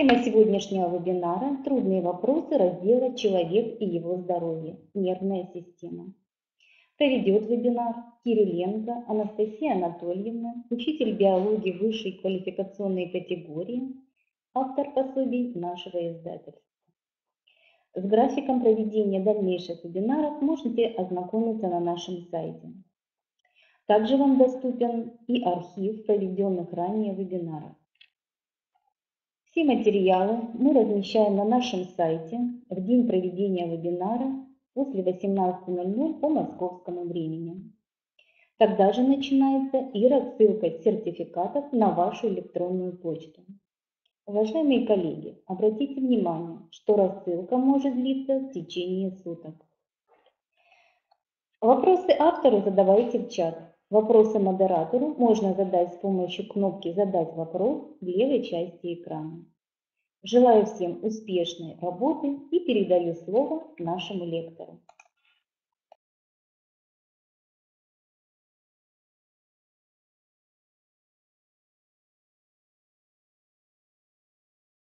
Тема сегодняшнего вебинара – трудные вопросы раздела «Человек и его здоровье. Нервная система». Проведет вебинар Кириленко Анастасия Анатольевна, учитель биологии высшей квалификационной категории, автор пособий нашего издательства. С графиком проведения дальнейших вебинаров можете ознакомиться на нашем сайте. Также вам доступен и архив проведенных ранее вебинаров. Все материалы мы размещаем на нашем сайте в день проведения вебинара после 18.00 по московскому времени. Тогда же начинается и рассылка сертификатов на вашу электронную почту. Уважаемые коллеги, обратите внимание, что рассылка может длиться в течение суток. Вопросы автору задавайте в чат. Вопросы модератору можно задать с помощью кнопки «Задать вопрос» в левой части экрана. Желаю всем успешной работы и передаю слово нашему лектору.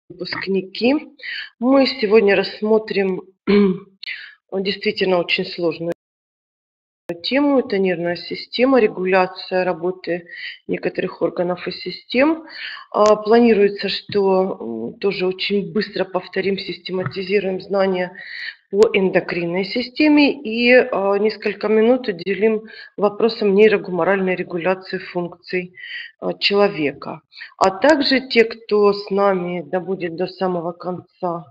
Выпускники, мы сегодня рассмотрим действительно очень сложную тему. Это нервная система, регуляция работы некоторых органов и систем. А, планируется, что тоже очень быстро повторим, систематизируем знания по эндокринной системе и а, несколько минут уделим вопросам нейрогуморальной регуляции функций а, человека. А также те, кто с нами да будет до самого конца,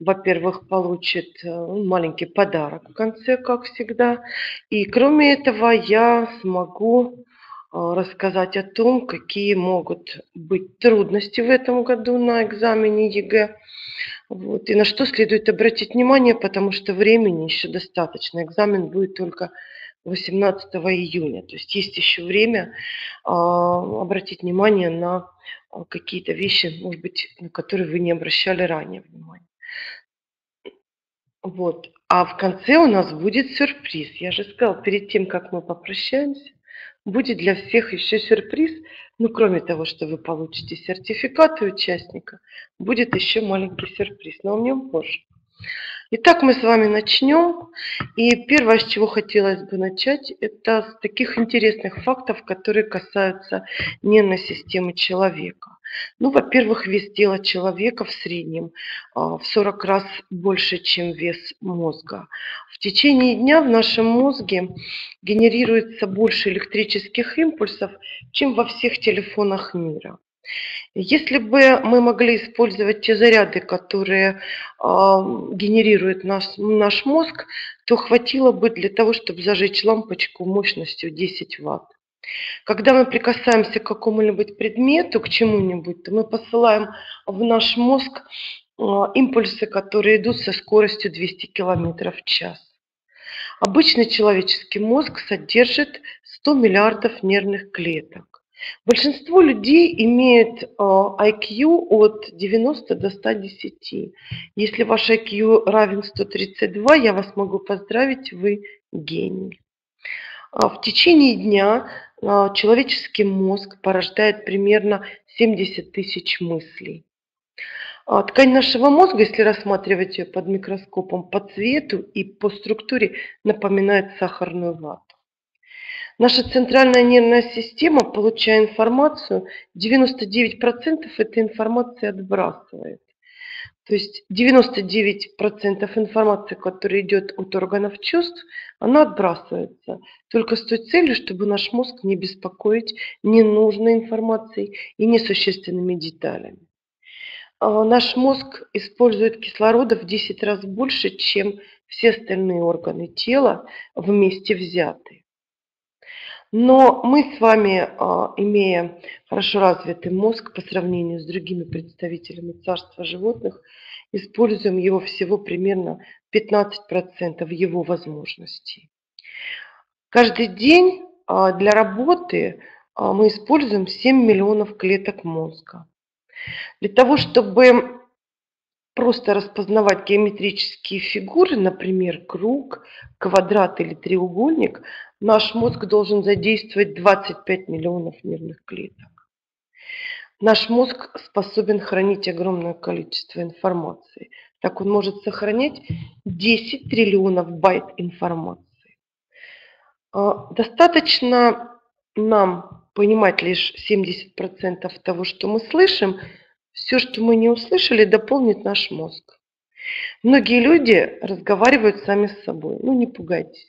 во-первых, получит э, маленький подарок в конце, как всегда. И кроме этого я смогу а, рассказать о том, какие могут быть трудности в этом году на экзамене ЕГЭ вот. И на что следует обратить внимание, потому что времени еще достаточно. Экзамен будет только 18 июня. То есть есть еще время а, обратить внимание на а, какие-то вещи, может быть, на которые вы не обращали ранее внимания. Вот. А в конце у нас будет сюрприз. Я же сказала, перед тем, как мы попрощаемся, будет для всех еще сюрприз. Ну, кроме того, что вы получите сертификаты участника, будет еще маленький сюрприз, но о нем позже. Итак, мы с вами начнем. И первое, с чего хотелось бы начать, это с таких интересных фактов, которые касаются нервной системы человека. Ну, во-первых, вес тела человека в среднем а, в 40 раз больше, чем вес мозга. В течение дня в нашем мозге генерируется больше электрических импульсов, чем во всех телефонах мира. Если бы мы могли использовать те заряды, которые э, генерирует наш, наш мозг, то хватило бы для того, чтобы зажечь лампочку мощностью 10 ватт. Когда мы прикасаемся к какому-нибудь предмету, к чему-нибудь, то мы посылаем в наш мозг импульсы, которые идут со скоростью 200 км в час. Обычный человеческий мозг содержит 100 миллиардов нервных клеток. Большинство людей имеют IQ а, от 90 до 110. Если ваш IQ равен 132, я вас могу поздравить, вы гений. А, в течение дня а, человеческий мозг порождает примерно 70 тысяч мыслей. Ткань нашего мозга, если рассматривать ее под микроскопом по цвету и по структуре, напоминает сахарную вату. Наша центральная нервная система, получая информацию, 99% этой информации отбрасывает. То есть 99% информации, которая идет от органов чувств, она отбрасывается. Только с той целью, чтобы наш мозг не беспокоить ненужной информацией и несущественными деталями. А наш мозг использует кислорода в 10 раз больше, чем все остальные органы тела вместе взятые. Но мы с вами, а, имея хорошо развитый мозг по сравнению с другими представителями царства животных, используем его всего примерно 15% его возможностей. Каждый день а, для работы мы используем 7 миллионов клеток мозга. Для того, чтобы просто распознавать геометрические фигуры, например, круг, квадрат или треугольник, наш мозг должен задействовать 25 миллионов нервных клеток. Наш мозг способен хранить огромное количество информации. Так он может сохранять 10 триллионов байт информации. А, достаточно нам понимать лишь 70% того, что мы слышим, все, что мы не услышали, дополнит наш мозг. Многие люди разговаривают сами с собой. Ну, не пугайтесь.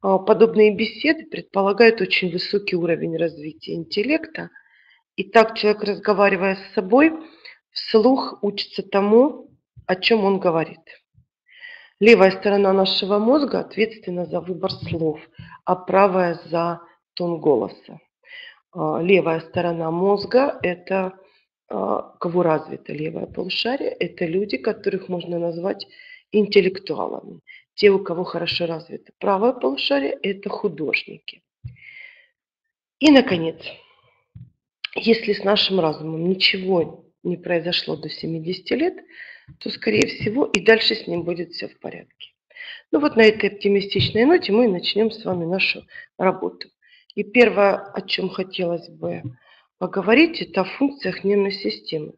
А, подобные беседы предполагают очень высокий уровень развития интеллекта. И так человек, разговаривая с собой, вслух учится тому, о чем он говорит. Левая сторона нашего мозга ответственна за выбор слов, а правая за тон голоса. А, левая сторона мозга – это а, кого развито левое полушарие, это люди, которых можно назвать интеллектуалами. Те, у кого хорошо развито правое полушарие, это художники. И, наконец, если с нашим разумом ничего не произошло до 70 лет, то, скорее всего, и дальше с ним будет все в порядке. Ну вот на этой оптимистичной ноте мы начнем с вами нашу работу. И первое, о чем хотелось бы поговорить, это о функциях нервной системы.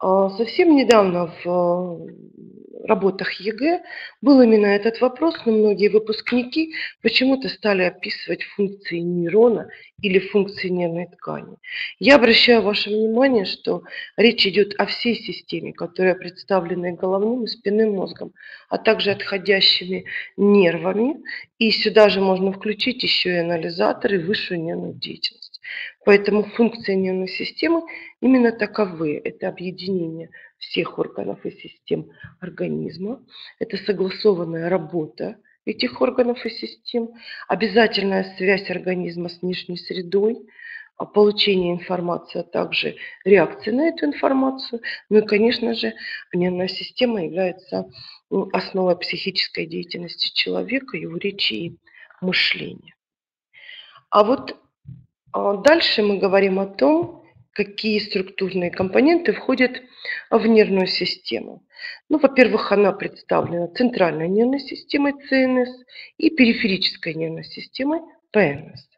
А, совсем недавно в э, работах ЕГЭ был именно этот вопрос, но многие выпускники почему-то стали описывать функции нейрона или функции нервной ткани. Я обращаю ваше внимание, что речь идет о всей системе, которая представлена головным и спинным мозгом, а также отходящими нервами. И сюда же можно включить еще и анализаторы и высшую нервную деятельность. Поэтому функции нервной системы именно таковы. Это объединение всех органов и систем организма, это согласованная работа этих органов и систем, обязательная связь организма с внешней средой, а получение информации, а также реакции на эту информацию. Ну и, конечно же, нервная система является основой психической деятельности человека, его речи и мышления. А вот дальше мы говорим о том, какие структурные компоненты входят в нервную систему. Ну, во-первых, она представлена центральной нервной системой ЦНС и периферической нервной системой ПНС.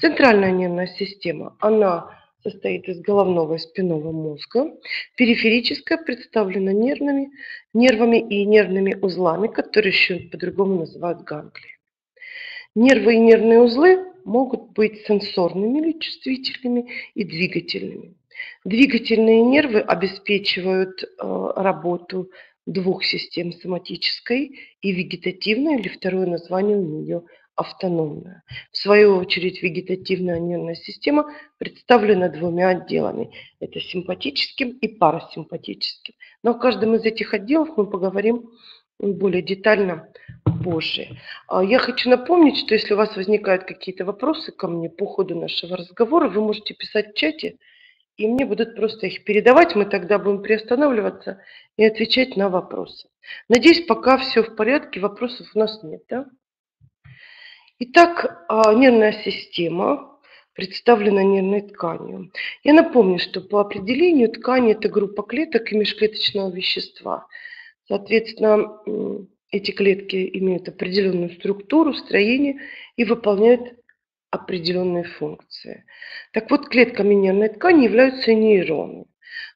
Центральная нервная система, она состоит из головного и спинного мозга. Периферическая представлена нервными, нервами и нервными узлами, которые еще по-другому называют ганглии. Нервы и нервные узлы могут быть сенсорными или чувствительными и двигательными. Двигательные нервы обеспечивают э, работу двух систем соматической и вегетативной, или второе название у нее автономная. В свою очередь вегетативная нервная система представлена двумя отделами. Это симпатическим и парасимпатическим. Но о каждом из этих отделов мы поговорим более детально позже. А я хочу напомнить, что если у вас возникают какие-то вопросы ко мне по ходу нашего разговора, вы можете писать в чате, и мне будут просто их передавать. Мы тогда будем приостанавливаться и отвечать на вопросы. Надеюсь, пока все в порядке, вопросов у нас нет. Да? Итак, а, нервная система представлена нервной тканью. Я напомню, что по определению ткани – это группа клеток и межклеточного вещества. Соответственно, эти клетки имеют определенную структуру, строение и выполняют определенные функции. Так вот, клетками нервной ткани являются нейроны.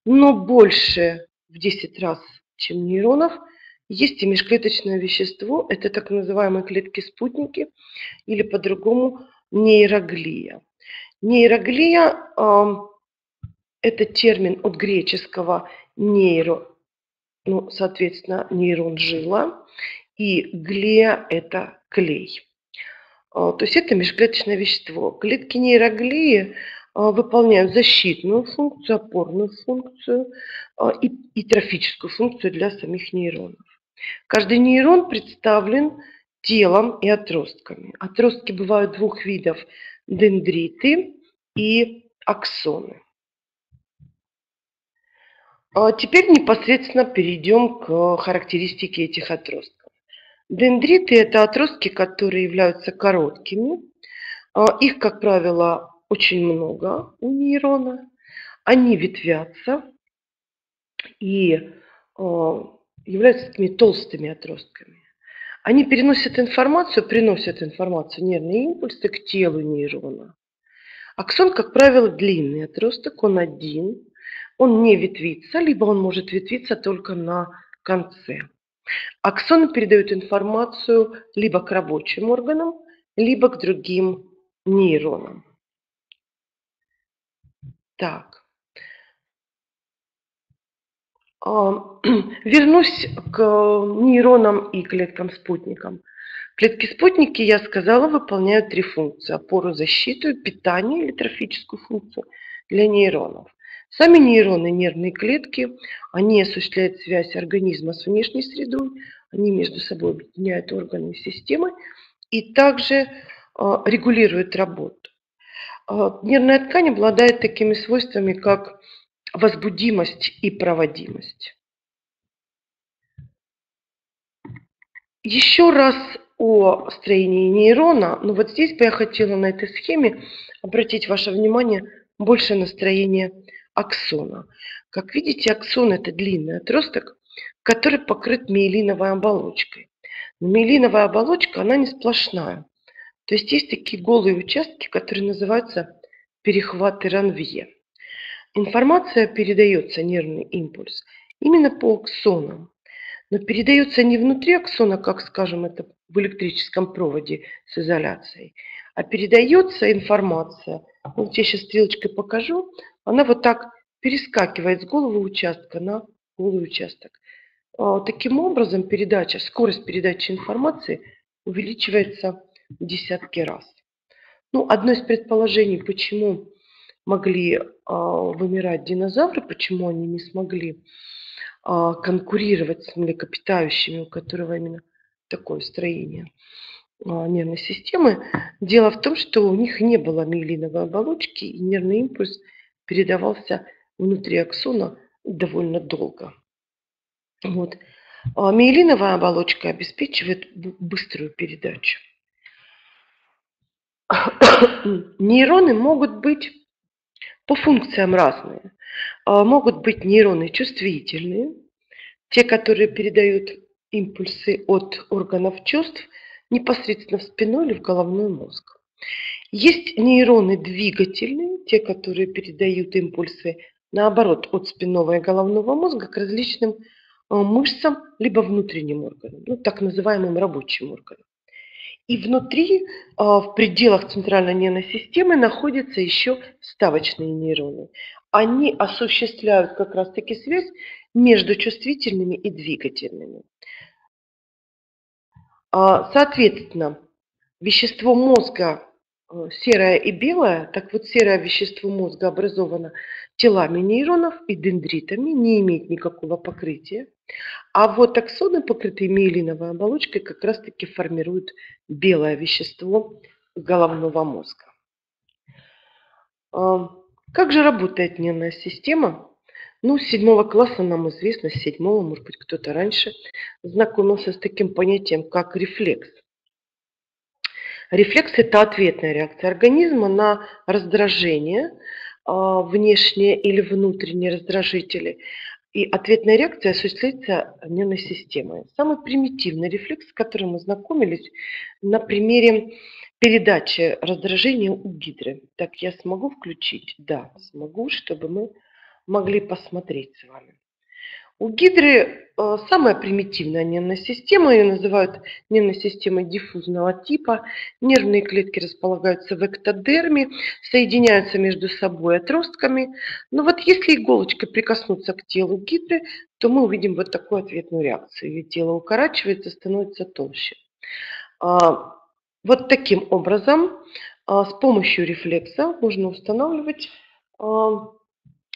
Но больше в 10 раз, чем нейронов, есть и межклеточное вещество, это так называемые клетки-спутники или по-другому нейроглия. Нейроглия э, – это термин от греческого нейро ну, соответственно, нейрон жила, и глия – это клей. А, то есть это межклеточное вещество. Клетки нейроглии а, выполняют защитную функцию, опорную функцию а, и, и трофическую функцию для самих нейронов. Каждый нейрон представлен телом и отростками. Отростки бывают двух видов – дендриты и аксоны. А теперь непосредственно перейдем к характеристике этих отростков. Дендриты – это отростки, которые являются короткими. А их, как правило, очень много у нейрона. Они ветвятся и а, являются такими толстыми отростками. Они переносят информацию, приносят информацию, нервные импульсы к телу нейрона. Аксон, как правило, длинный отросток, он один – Он не ветвится, либо он может ветвиться только на конце. Аксоны передают информацию либо к рабочим органам, либо к другим нейронам. Так. А, вернусь к нейронам и клеткам-спутникам. Клетки-спутники, я сказала, выполняют три функции. Опору, защиту, питание или трофическую функцию для нейронов. Сами нейроны, нервные клетки, они осуществляют связь организма с внешней средой, они между собой объединяют органы и системы и также а, регулируют работу. А, нервная ткань обладает такими свойствами, как возбудимость и проводимость. Еще раз о строении нейрона. Но вот здесь бы я хотела на этой схеме обратить ваше внимание больше на строение аксона. Как видите, аксон – это длинный отросток, который покрыт миелиновой оболочкой. Но миелиновая оболочка, она не сплошная. То есть есть такие голые участки, которые называются перехваты Ранвье. Информация передается, нервный импульс, именно по аксонам. Но передается не внутри аксона, как, скажем, это в электрическом проводе с изоляцией, а передается информация, вот я сейчас стрелочкой покажу, она вот так перескакивает с головы участка на голый участок. А, таким образом, передача, скорость передачи информации увеличивается в десятки раз. Ну, одно из предположений, почему могли э, вымирать динозавры, почему они не смогли э, конкурировать с млекопитающими, у которого именно такое строение нервной системы. Дело в том, что у них не было миелиновой оболочки, и нервный импульс передавался внутри аксона довольно долго. Вот. А миелиновая оболочка обеспечивает быструю передачу. Нейроны могут быть по функциям разные. А, могут быть нейроны чувствительные, те, которые передают импульсы от органов чувств непосредственно в спину или в головной мозг. Есть нейроны двигательные, те, которые передают импульсы, наоборот, от спинного и головного мозга к различным а, мышцам, либо внутренним органам, ну, так называемым рабочим органам. И внутри, а, в пределах центральной нервной системы, находятся еще ставочные нейроны. Они осуществляют как раз-таки связь между чувствительными и двигательными. А, соответственно, вещество мозга э, серое и белое, так вот серое вещество мозга образовано телами нейронов и дендритами, не имеет никакого покрытия. А вот аксоны, покрытые миелиновой оболочкой, как раз-таки формируют белое вещество головного мозга. А, как же работает нервная система? Ну, с седьмого класса нам известно, с седьмого, может быть, кто-то раньше знакомился с таким понятием, как рефлекс. Рефлекс – это ответная реакция организма на раздражение, а, внешние или внутренние раздражители. И ответная реакция осуществляется нервной системой. Самый примитивный рефлекс, с которым мы знакомились на примере передачи раздражения у гидры. Так, я смогу включить? Да, смогу, чтобы мы могли посмотреть с вами. У гидры э, самая примитивная нервная система, ее называют нервной системой диффузного типа. Нервные клетки располагаются в эктодерме, соединяются между собой отростками. Но вот если иголочкой прикоснуться к телу гидры, то мы увидим вот такую ответную реакцию. Ее тело укорачивается, становится толще. А, вот таким образом, а, с помощью рефлекса можно устанавливать а,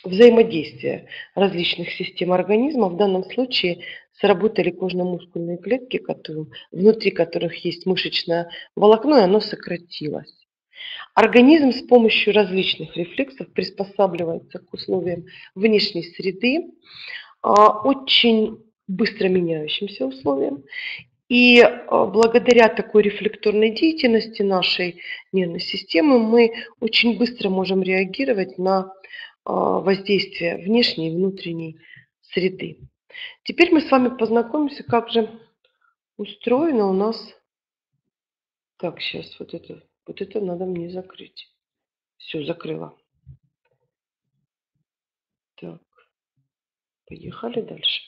взаимодействия различных систем организма. В данном случае сработали кожно-мускульные клетки, которые, внутри которых есть мышечное волокно, и оно сократилось. Организм с помощью различных рефлексов приспосабливается к условиям внешней среды, а, очень быстро меняющимся условиям. И а, благодаря такой рефлекторной деятельности нашей нервной системы мы очень быстро можем реагировать на воздействия внешней и внутренней среды. Теперь мы с вами познакомимся, как же устроено у нас... Так, сейчас вот это, вот это надо мне закрыть. Все, закрыла. Так. Поехали дальше.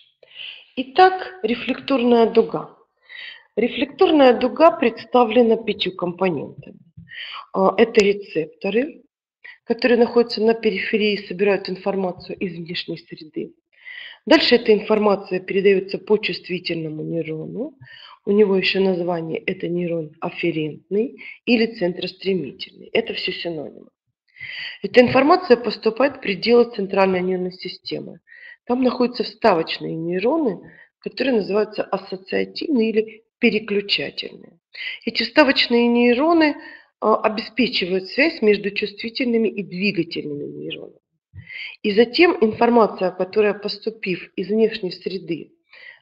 Итак, рефлекторная дуга. Рефлекторная дуга представлена пятью компонентами. А, Это рецепторы, которые находятся на периферии и собирают информацию из внешней среды. Дальше эта информация передается по чувствительному нейрону. У него еще название это нейрон афферентный или центростремительный. Это все синонимы. Эта информация поступает в пределы центральной нервной системы. Там находятся вставочные нейроны, которые называются ассоциативные или переключательные. Эти вставочные нейроны обеспечивают связь между чувствительными и двигательными нейронами. И затем информация, которая, поступив из внешней среды,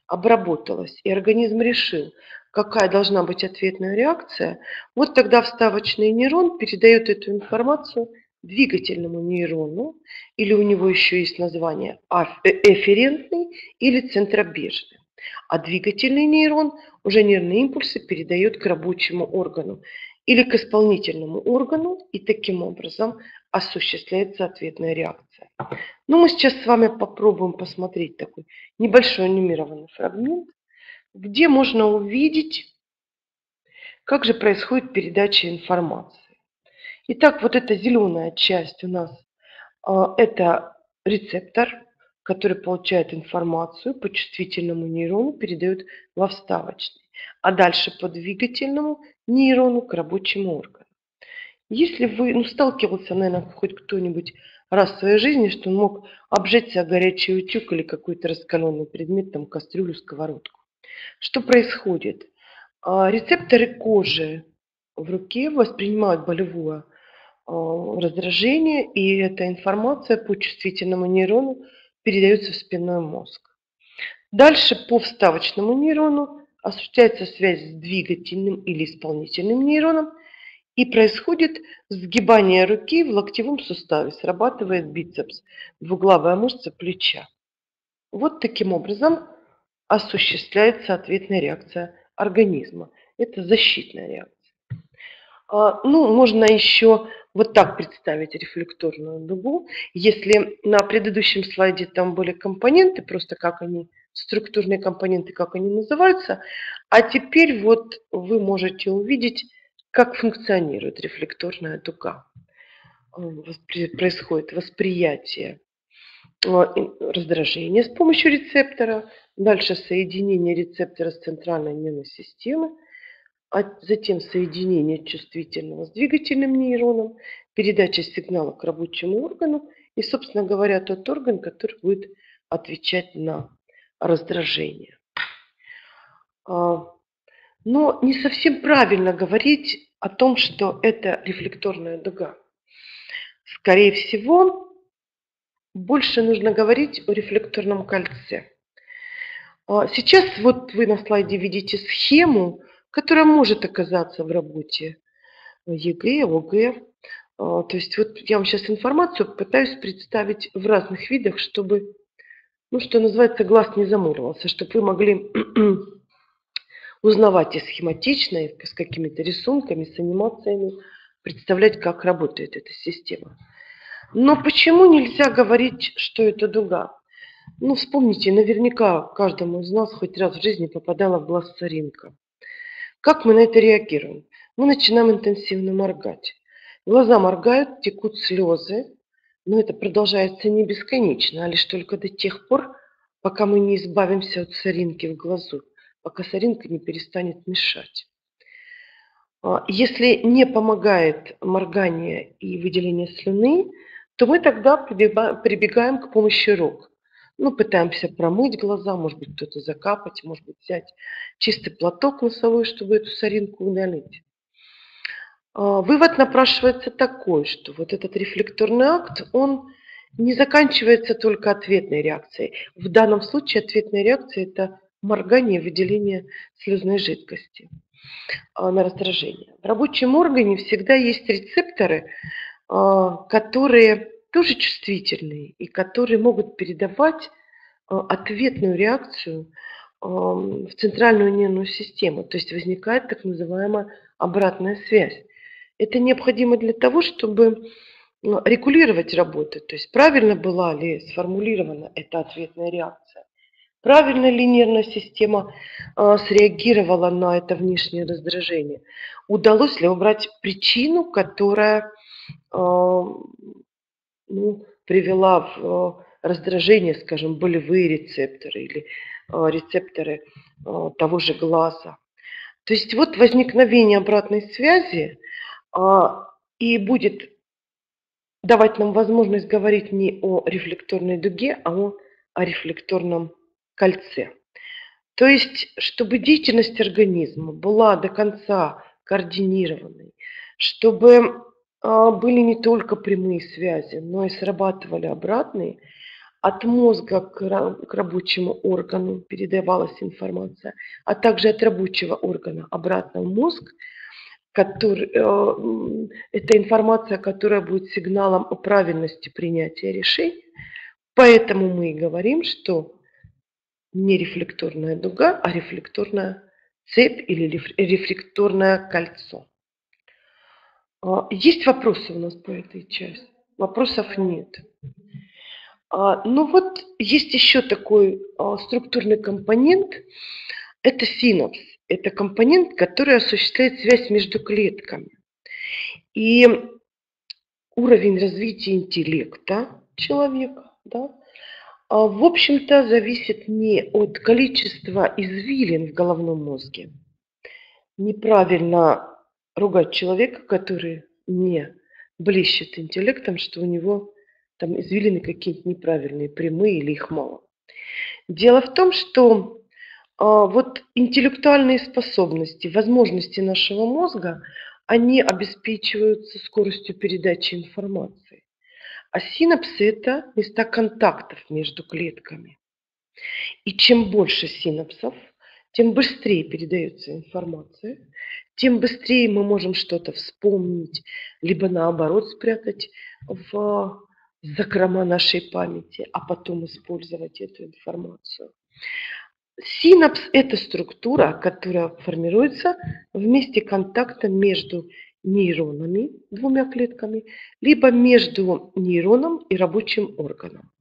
обработалась, и организм решил, какая должна быть ответная реакция, вот тогда вставочный нейрон передает эту информацию двигательному нейрону, или у него еще есть название эферентный или центробежный. А двигательный нейрон уже нервные импульсы передает к рабочему органу или к исполнительному органу, и таким образом осуществляется ответная реакция. Ну, мы сейчас с вами попробуем посмотреть такой небольшой анимированный фрагмент, где можно увидеть, как же происходит передача информации. Итак, вот эта зеленая часть у нас а, это рецептор, который получает информацию по чувствительному нейрону, передает во вставочный, а дальше по двигательному нейрону к рабочему органу. Если вы, ну, сталкивался, наверное, хоть кто-нибудь раз в своей жизни, что он мог обжечь себя горячий утюг или какой-то раскаленный предмет, там кастрюлю, сковородку. Что происходит? А, рецепторы кожи в руке воспринимают болевое а, раздражение, и эта информация по чувствительному нейрону передается в спинной мозг. Дальше по вставочному нейрону осуществляется связь с двигательным или исполнительным нейроном, и происходит сгибание руки в локтевом суставе, срабатывает бицепс, двуглавая мышца плеча. Вот таким образом осуществляется ответная реакция организма. Это защитная реакция. А, ну, можно еще вот так представить рефлекторную дугу. Если на предыдущем слайде там были компоненты, просто как они, структурные компоненты, как они называются, а теперь вот вы можете увидеть, как функционирует рефлекторная дуга. Происходит восприятие а, раздражения с помощью рецептора, дальше соединение рецептора с центральной нервной системой, а затем соединение чувствительного с двигательным нейроном, передача сигнала к рабочему органу и, собственно говоря, тот орган, который будет отвечать на раздражение. А, но не совсем правильно говорить о том, что это рефлекторная дуга. Скорее всего, больше нужно говорить о рефлекторном кольце. А, сейчас вот вы на слайде видите схему, которая может оказаться в работе ЕГЭ, ОГЭ. А, то есть вот я вам сейчас информацию пытаюсь представить в разных видах, чтобы, ну, что называется, глаз не замыливался, чтобы вы могли узнавать и схематично, и с какими-то рисунками, с анимациями, представлять, как работает эта система. Но почему нельзя говорить, что это дуга? Ну, вспомните, наверняка каждому из нас хоть раз в жизни попадала в глаз соринка. Как мы на это реагируем? Мы начинаем интенсивно моргать. Глаза моргают, текут слезы, но это продолжается не бесконечно, а лишь только до тех пор, пока мы не избавимся от соринки в глазу, пока соринка не перестанет мешать. А, если не помогает моргание и выделение слюны, то мы тогда прибегаем к помощи рук. Ну, пытаемся промыть глаза, может быть, кто-то закапать, может быть, взять чистый платок носовой, чтобы эту соринку удалить. А, вывод напрашивается такой, что вот этот рефлекторный акт, он не заканчивается только ответной реакцией. В данном случае ответная реакция – это моргание, выделение слезной жидкости а, на раздражение. В рабочем органе всегда есть рецепторы, а, которые тоже чувствительные и которые могут передавать ответную реакцию в центральную нервную систему. То есть возникает так называемая обратная связь. Это необходимо для того, чтобы ну, регулировать работу, то есть правильно была ли сформулирована эта ответная реакция, правильно ли нервная система э, среагировала на это внешнее раздражение, удалось ли убрать причину, которая э, ну, привела в э, раздражение, скажем, болевые рецепторы или рецепторы того же глаза. То есть вот возникновение обратной связи и будет давать нам возможность говорить не о рефлекторной дуге, а о, о рефлекторном кольце. То есть, чтобы деятельность организма была до конца координированной, чтобы а, были не только прямые связи, но и срабатывали обратные. От мозга к рабочему органу передавалась информация, а также от рабочего органа обратно в мозг. Который, э, это информация, которая будет сигналом о правильности принятия решений. Поэтому мы и говорим, что не рефлекторная дуга, а рефлекторная цепь или рефлекторное кольцо. А, есть вопросы у нас по этой части? Вопросов нет. А, ну вот есть еще такой а, структурный компонент. Это синапс. Это компонент, который осуществляет связь между клетками. И уровень развития интеллекта человека, да, в общем-то, зависит не от количества извилин в головном мозге. Неправильно ругать человека, который не блещет интеллектом, что у него там извилины какие-то неправильные, прямые или их мало. Дело в том, что а, вот интеллектуальные способности, возможности нашего мозга, они обеспечиваются скоростью передачи информации. А синапсы – это места контактов между клетками. И чем больше синапсов, тем быстрее передается информация, тем быстрее мы можем что-то вспомнить, либо наоборот спрятать в закрома нашей памяти, а потом использовать эту информацию. Синапс – это структура, которая формируется в месте контакта между нейронами, двумя клетками, либо между нейроном и рабочим органом.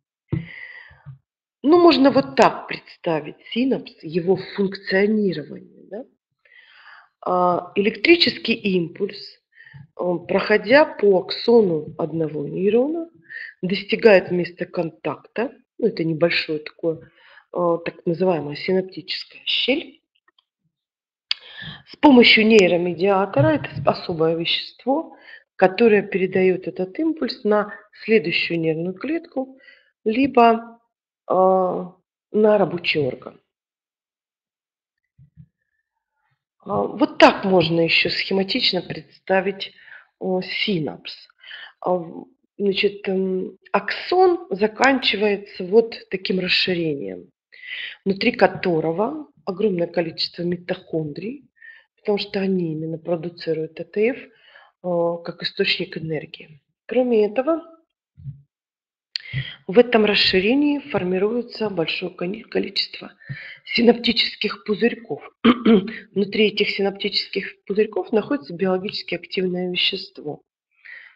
Ну, можно вот так представить синапс, его функционирование. Да? А, электрический импульс, проходя по аксону одного нейрона, достигает места контакта, ну, это небольшое такое, так называемая синаптическая щель. С помощью нейромедиатора, это особое вещество, которое передает этот импульс на следующую нервную клетку, либо э, на рабочий орган. А, вот так можно еще схематично представить синапс. А, значит, эм, аксон заканчивается вот таким расширением, внутри которого огромное количество митохондрий, потому что они именно продуцируют АТФ а, как источник энергии. Кроме этого, в этом расширении формируется большое количество синаптических пузырьков. Внутри этих синаптических пузырьков находится биологически активное вещество,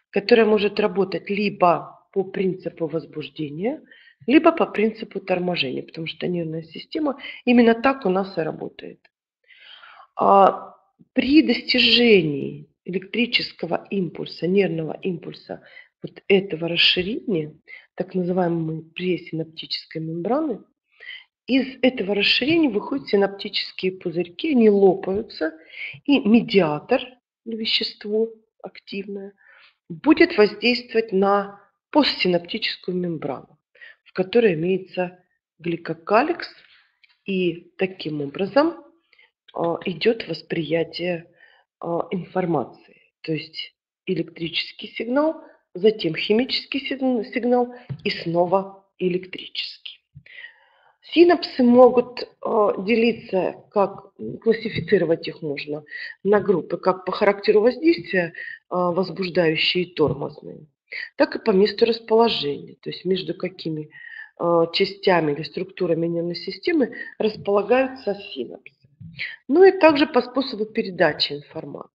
которое может работать либо по принципу возбуждения, либо по принципу торможения, потому что нервная система именно так у нас и работает. А при достижении электрического импульса, нервного импульса вот этого расширения, так называемой пресинаптической мембраны, из этого расширения выходят синаптические пузырьки, они лопаются, и медиатор, вещество активное, будет воздействовать на постсинаптическую мембрану, в которой имеется гликокаликс, и таким образом а, идет восприятие а, информации. То есть электрический сигнал, затем химический сигнал и снова электрический. Синапсы могут э, делиться, как классифицировать их можно на группы, как по характеру воздействия возбуждающие и тормозные, так и по месту расположения, то есть между какими э, частями или структурами нервной системы располагаются синапсы. Ну и также по способу передачи информации.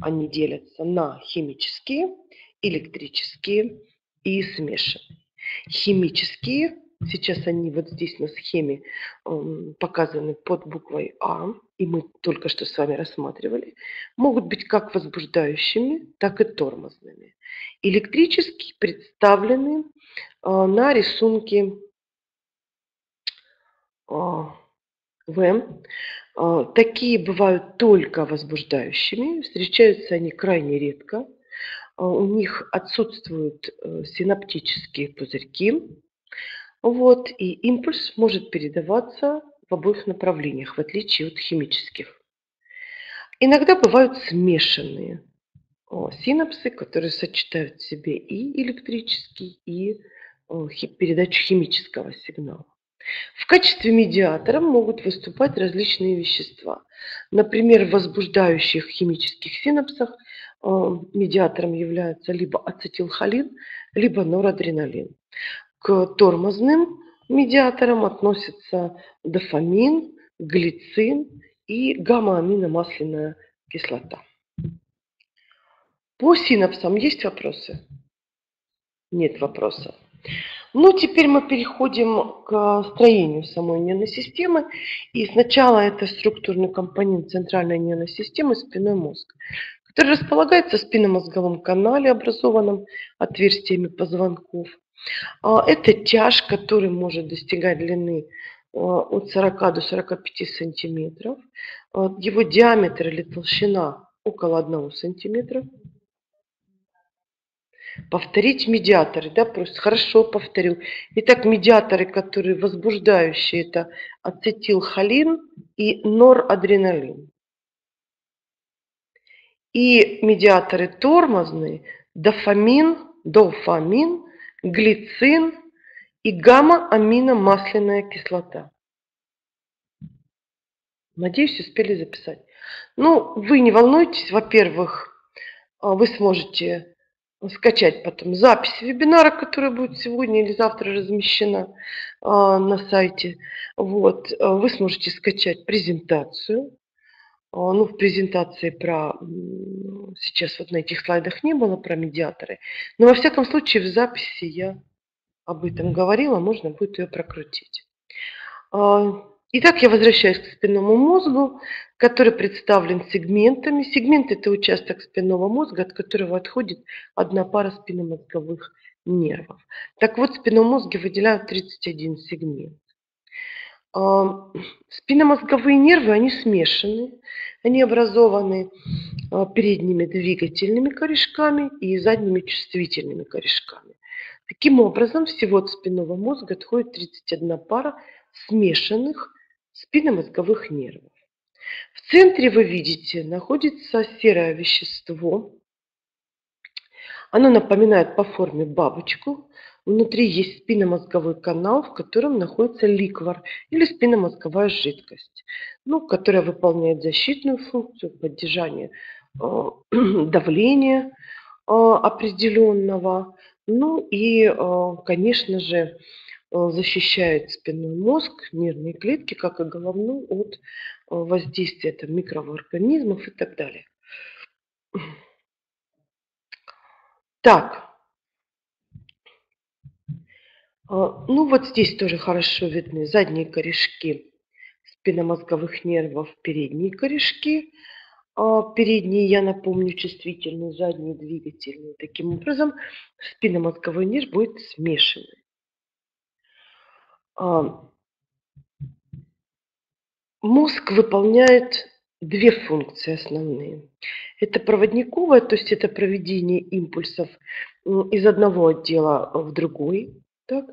Они делятся на химические электрические и смешанные. Химические, сейчас они вот здесь на схеме эм, показаны под буквой А, и мы только что с вами рассматривали, могут быть как возбуждающими, так и тормозными. Электрические представлены э, на рисунке э, В. Э, такие бывают только возбуждающими, встречаются они крайне редко. У них отсутствуют синаптические пузырьки, вот, и импульс может передаваться в обоих направлениях, в отличие от химических. Иногда бывают смешанные синапсы, которые сочетают в себе и электрический, и передачу химического сигнала. В качестве медиатора могут выступать различные вещества. Например, в возбуждающих химических синапсах медиатором являются либо ацетилхолин, либо норадреналин. К тормозным медиаторам относятся дофамин, глицин и гамма-аминомасляная кислота. По синапсам есть вопросы? Нет вопросов. Ну, теперь мы переходим к строению самой нервной системы. И сначала это структурный компонент центральной нервной системы, спинной мозг, который располагается в спинномозговом канале, образованном отверстиями позвонков. А, это тяж, который может достигать длины а, от 40 до 45 сантиметров. А, его диаметр или толщина около 1 сантиметра. Повторить медиаторы, да, просто хорошо повторил. Итак, медиаторы, которые возбуждающие, это ацетилхолин и норадреналин. И медиаторы тормозные, дофамин, дофамин глицин и гамма-аминомасляная кислота. Надеюсь, успели записать. Ну, вы не волнуйтесь, во-первых, а, вы сможете скачать потом запись вебинара, которая будет сегодня или завтра размещена а, на сайте. Вот. А, вы сможете скачать презентацию. Ну, в презентации про сейчас вот на этих слайдах не было про медиаторы. Но во всяком случае в записи я об этом говорила, можно будет ее прокрутить. А, итак, я возвращаюсь к спинному мозгу, который представлен сегментами. Сегмент – это участок спинного мозга, от которого отходит одна пара спинномозговых нервов. Так вот, в спинном мозге выделяют 31 сегмент. Спинномозговые нервы, они смешаны, они образованы а, передними двигательными корешками и задними чувствительными корешками. Таким образом, всего от спинного мозга отходит 31 пара смешанных спинномозговых нервов. В центре вы видите находится серое вещество. Оно напоминает по форме бабочку, Внутри есть спинномозговой канал, в котором находится ликвор или спинномозговая жидкость, ну, которая выполняет защитную функцию поддержания э, давления э, определенного, ну и, э, конечно же, э, защищает спинной мозг, нервные клетки, как и головную, от э, воздействия там, микроорганизмов и так далее. Так, а, ну вот здесь тоже хорошо видны задние корешки спинномозговых нервов, передние корешки. А, передние, я напомню, чувствительные, задние двигательные. Таким образом, спинномозговой нерв будет смешанный. А, мозг выполняет две функции основные. Это проводниковая, то есть это проведение импульсов из одного отдела в другой, так?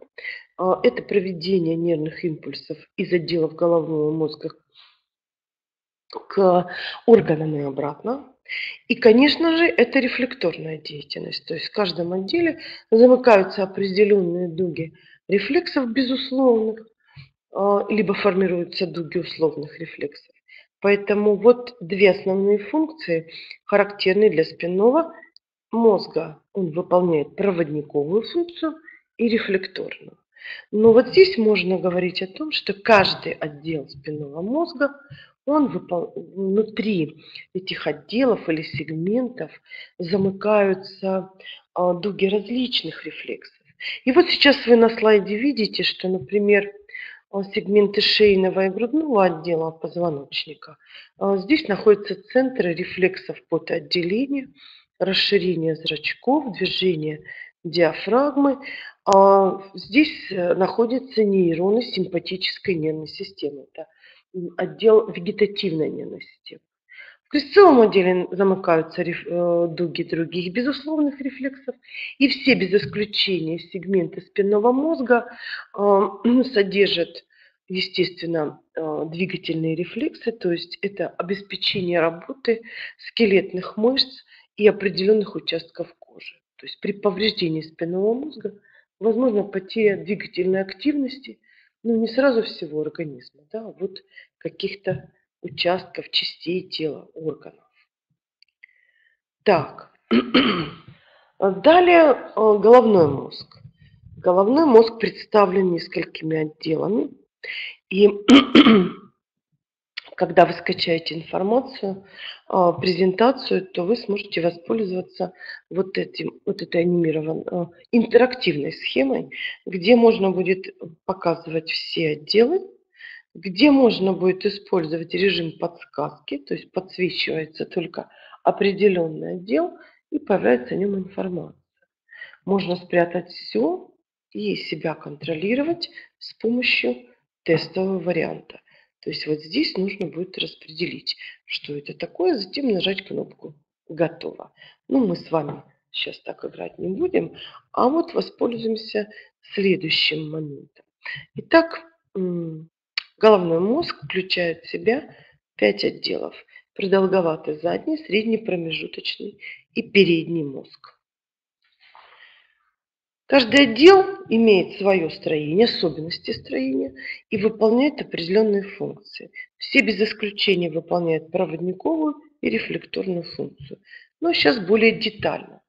А, это проведение нервных импульсов из отделов головного мозга к органам и обратно. И, конечно же, это рефлекторная деятельность. То есть в каждом отделе замыкаются определенные дуги рефлексов безусловных, а, либо формируются дуги условных рефлексов. Поэтому вот две основные функции характерны для спинного мозга. Он выполняет проводниковую функцию – и рефлекторную. Но вот здесь можно говорить о том, что каждый отдел спинного мозга он выпол- внутри этих отделов или сегментов замыкаются а, дуги различных рефлексов. И вот сейчас вы на слайде видите, что, например, а, сегменты шейного и грудного отдела позвоночника. А, Здесь находятся центры рефлексов потоотделения, расширение зрачков, движение диафрагмы. А, Здесь э, находятся нейроны симпатической нервной системы. Это отдел вегетативной нервной системы. В крестцовом отделе замыкаются э, дуги других безусловных рефлексов, и все без исключения сегменты спинного мозга э, содержат, естественно, э, двигательные рефлексы, то есть это обеспечение работы скелетных мышц и определенных участков кожи. То есть при повреждении спинного мозга возможно потеря двигательной активности, ну не сразу всего организма, да, а вот каких-то участков, частей тела, органов. Так, далее э, головной мозг. Головной мозг представлен несколькими отделами. И когда вы скачаете информацию, э, презентацию, то вы сможете воспользоваться вот, этим, вот этой анимированной, интерактивной схемой, где можно будет показывать все отделы, где можно будет использовать режим подсказки, то есть подсвечивается только определенный отдел и появляется о нем информация. Можно спрятать все и себя контролировать с помощью тестового варианта. То есть вот здесь нужно будет распределить, что это такое, затем нажать кнопку «Готово». Ну, мы с вами сейчас так играть не будем, а вот воспользуемся следующим моментом. Итак, головной мозг включает в себя пять отделов. Продолговатый задний, средний промежуточный и передний мозг. Каждый отдел имеет свое строение, особенности строения и выполняет определенные функции. Все без исключения выполняют проводниковую и рефлекторную функцию. Но сейчас более детально.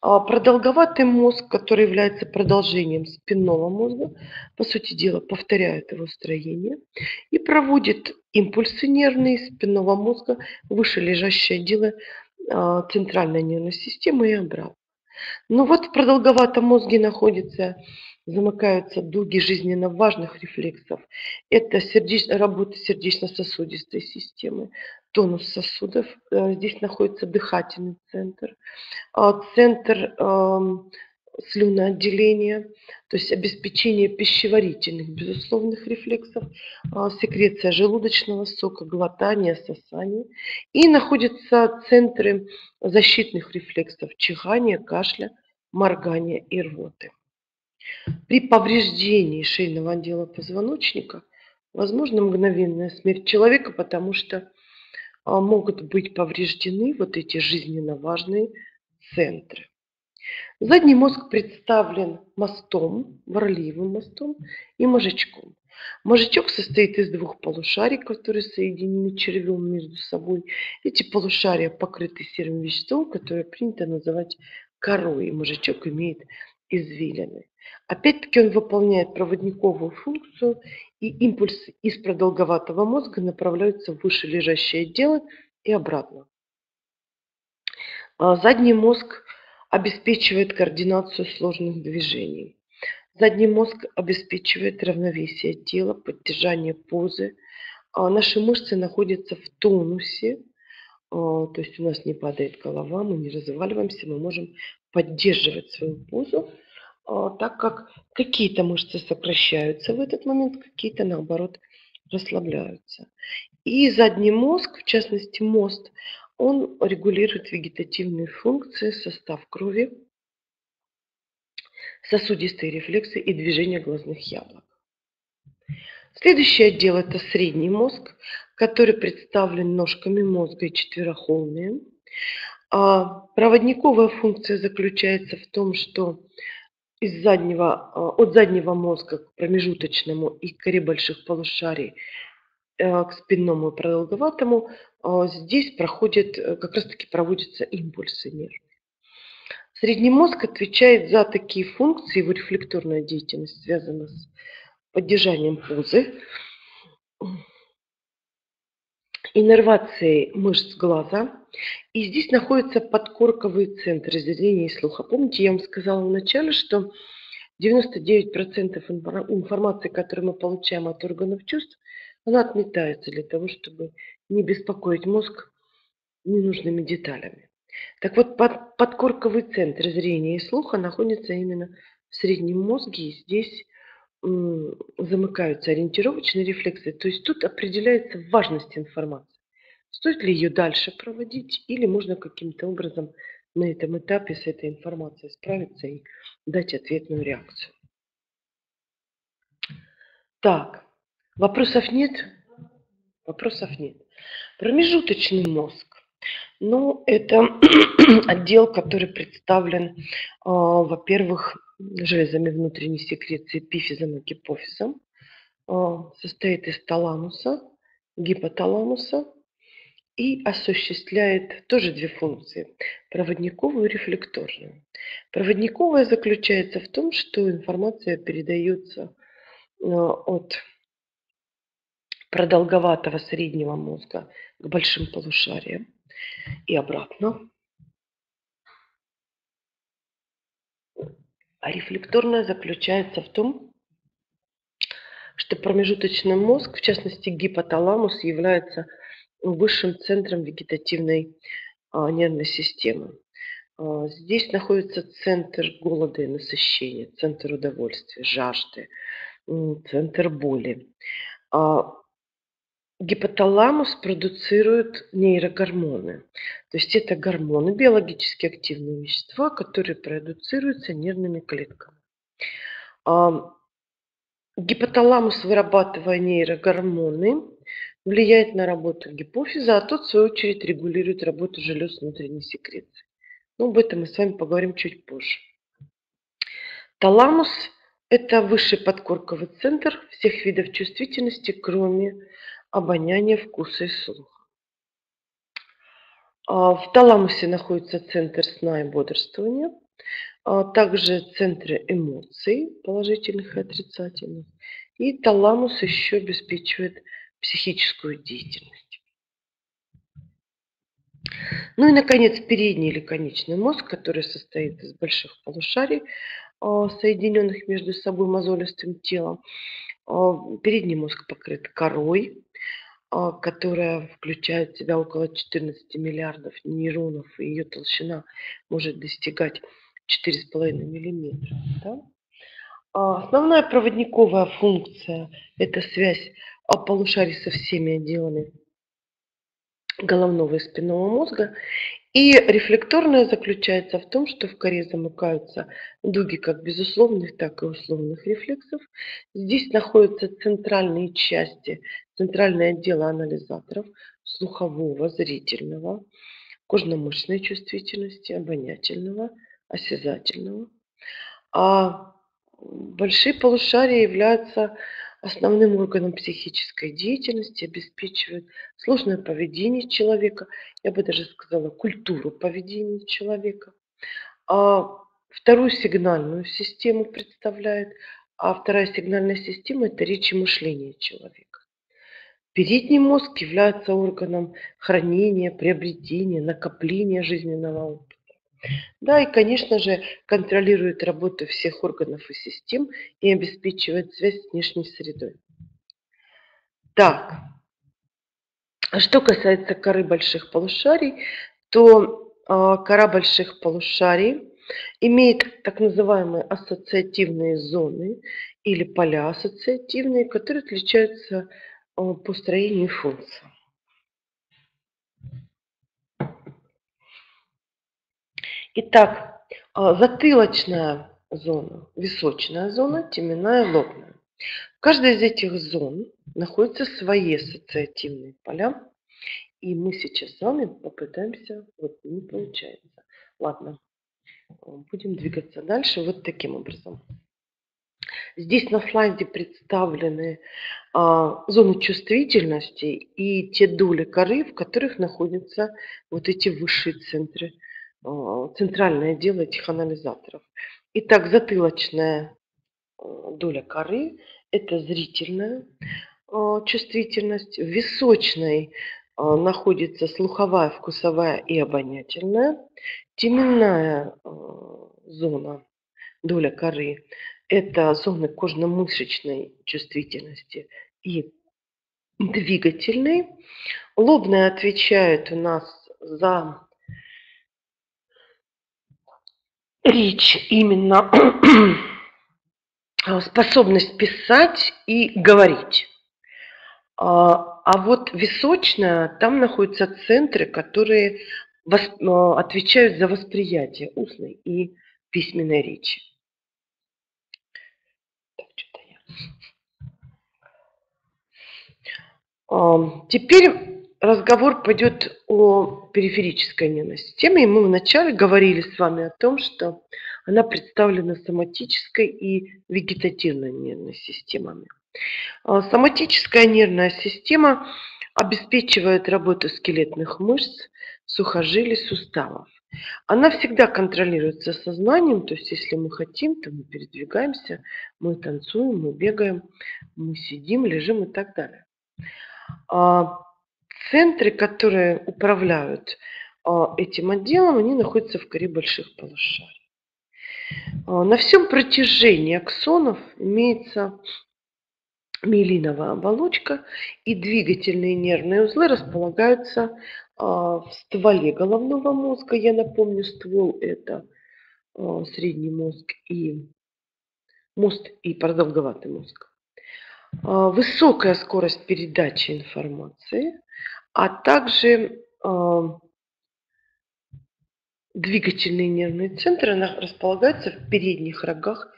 А Продолговатый мозг, который является продолжением спинного мозга, по сути дела повторяет его строение и проводит импульсы нервные из спинного мозга в вышележащие отделы а, центральной нервной системы и обратно. Но вот в продолговатом мозге находятся, замыкаются дуги жизненно важных рефлексов. Это сердеч- работа сердечно-сосудистой системы, тонус сосудов. Э, Здесь находится дыхательный центр, а, центр слюноотделения, то есть обеспечение пищеварительных безусловных рефлексов, а, секреция желудочного сока, глотание, сосание. И находятся центры защитных рефлексов чихания, кашля, моргания и рвоты. При повреждении шейного отдела позвоночника возможна мгновенная смерть человека, потому что а, могут быть повреждены вот эти жизненно важные центры. Задний мозг представлен мостом, ворливым мостом и мозжечком. Мозжечок состоит из двух полушарий, которые соединены червем между собой. Эти полушария покрыты серым веществом, которое принято называть корой. Мозжечок имеет извилины. Опять-таки он выполняет проводниковую функцию, и импульсы из продолговатого мозга направляются в вышележащие отделы и обратно. А Задний мозг обеспечивает координацию сложных движений. Задний мозг обеспечивает равновесие тела, поддержание позы. А Наши мышцы находятся в тонусе, а, то есть у нас не падает голова, мы не разваливаемся, мы можем поддерживать свою позу, а, так как какие-то мышцы сокращаются в этот момент, какие-то наоборот расслабляются. И задний мозг, в частности мост, он регулирует вегетативные функции, состав крови, сосудистые рефлексы и движение глазных яблок. Следующий отдел – это средний мозг, который представлен ножками мозга и четверохолмием. А проводниковая функция заключается в том, что из заднего, а, от заднего мозга к промежуточному и коре больших полушарий э, к спинному и продолговатому, здесь проходит, э, как раз таки проводятся импульсы нервные. Средний мозг отвечает за такие функции, его рефлекторная деятельность связана с поддержанием позы, иннервацией мышц глаза. И здесь находятся подкорковые центры зрения и слуха. Помните, я вам сказала вначале, что 99% информации, которую мы получаем от органов чувств, она отметается для того, чтобы не беспокоить мозг ненужными деталями. Так вот, под, подкорковый центр зрения и слуха находится именно в среднем мозге, и здесь замыкаются ориентировочные рефлексы. То есть тут определяется важность информации. Стоит ли ее дальше проводить, или можно каким-то образом на этом этапе с этой информацией справиться и дать ответную реакцию. Так, вопросов нет? Вопросов нет. Промежуточный мозг. Ну, это отдел, который представлен, а, во-первых, железами внутренней секреции эпифизом и гипофизом. А, состоит из таламуса, гипоталамуса и осуществляет тоже две функции – проводниковую и рефлекторную. Проводниковая заключается в том, что информация передается а, от продолговатого среднего мозга к большим полушариям и обратно. А рефлекторная заключается в том, что промежуточный мозг, в частности гипоталамус, является высшим центром вегетативной а, нервной системы. А, здесь находится центр голода и насыщения, центр удовольствия, жажды, центр боли. А, Гипоталамус продуцирует нейрогормоны. То есть это гормоны, биологически активные вещества, которые продуцируются нервными клетками. Гипоталамус, вырабатывая нейрогормоны, влияет на работу гипофиза, а тот, в свою очередь, регулирует работу желез внутренней секреции. Но об этом мы с вами поговорим чуть позже. Таламус – это высший подкорковый центр всех видов чувствительности, кроме обоняние, вкуса и слуха. А, в таламусе находится центр сна и бодрствования, а также центры эмоций, положительных и отрицательных. И таламус еще обеспечивает психическую деятельность. Ну и, наконец, передний или конечный мозг, который состоит из больших полушарий, а, соединенных между собой мозолистым телом. Передний мозг покрыт корой, а, которая включает в себя около 14 миллиардов нейронов, и ее толщина может достигать 4,5 миллиметра. Да? А основная проводниковая функция – это связь полушарий со всеми отделами головного и спинного мозга. И рефлекторная заключается в том, что в коре замыкаются дуги как безусловных, так и условных рефлексов. Здесь находятся центральные части, центральные отделы анализаторов слухового, зрительного, кожно-мышечной чувствительности, обонятельного, осязательного. А большие полушария являются основным органом психической деятельности, обеспечивают сложное поведение человека, я бы даже сказала, культуру поведения человека. А вторую сигнальную систему представляет, а вторая сигнальная система – это речь и мышление человека. Передний мозг является органом хранения, приобретения, накопления жизненного опыта. Да, и, конечно же, контролирует работу всех органов и систем и обеспечивает связь с внешней средой. Так, а что касается коры больших полушарий, то э, кора больших полушарий имеет так называемые ассоциативные зоны или поля ассоциативные, которые отличаются э, по строению и функциям. Итак, а, затылочная зона, височная зона, теменная, лобная. В каждой из этих зон находятся свои ассоциативные поля. И мы сейчас с вами попытаемся, вот не получается. Ладно, будем двигаться дальше вот таким образом. Здесь на слайде представлены а, зоны чувствительности и те доли коры, в которых находятся вот эти высшие центры а, центральное дело этих анализаторов. Итак, затылочная а, доля коры – это зрительная а, чувствительность. В височной а, находится слуховая, вкусовая и обонятельная. Теменная а, зона, доля коры, это зоны кожно-мышечной чувствительности и двигательной. Лобная отвечает у нас за речь именно способность писать и говорить. А, а вот височная, там находятся центры, которые отвечают за восприятие устной и письменной речи. Теперь разговор пойдет о периферической нервной системе. И мы вначале говорили с вами о том, что она представлена соматической и вегетативной нервной системами. А, соматическая нервная система обеспечивает работу скелетных мышц, сухожилий, суставов. Она всегда контролируется сознанием, то есть если мы хотим, то мы передвигаемся, мы танцуем, мы бегаем, мы сидим, лежим и так далее. А, центры, которые управляют а, этим отделом, они находятся в коре больших полушарий. А, на всем протяжении аксонов имеется миелиновая оболочка и двигательные нервные узлы располагаются в стволе головного мозга. Я напомню, ствол это средний мозг и мост и продолговатый мозг. А, высокая скорость передачи информации, а также а, двигательные нервные центры располагаются в передних рогах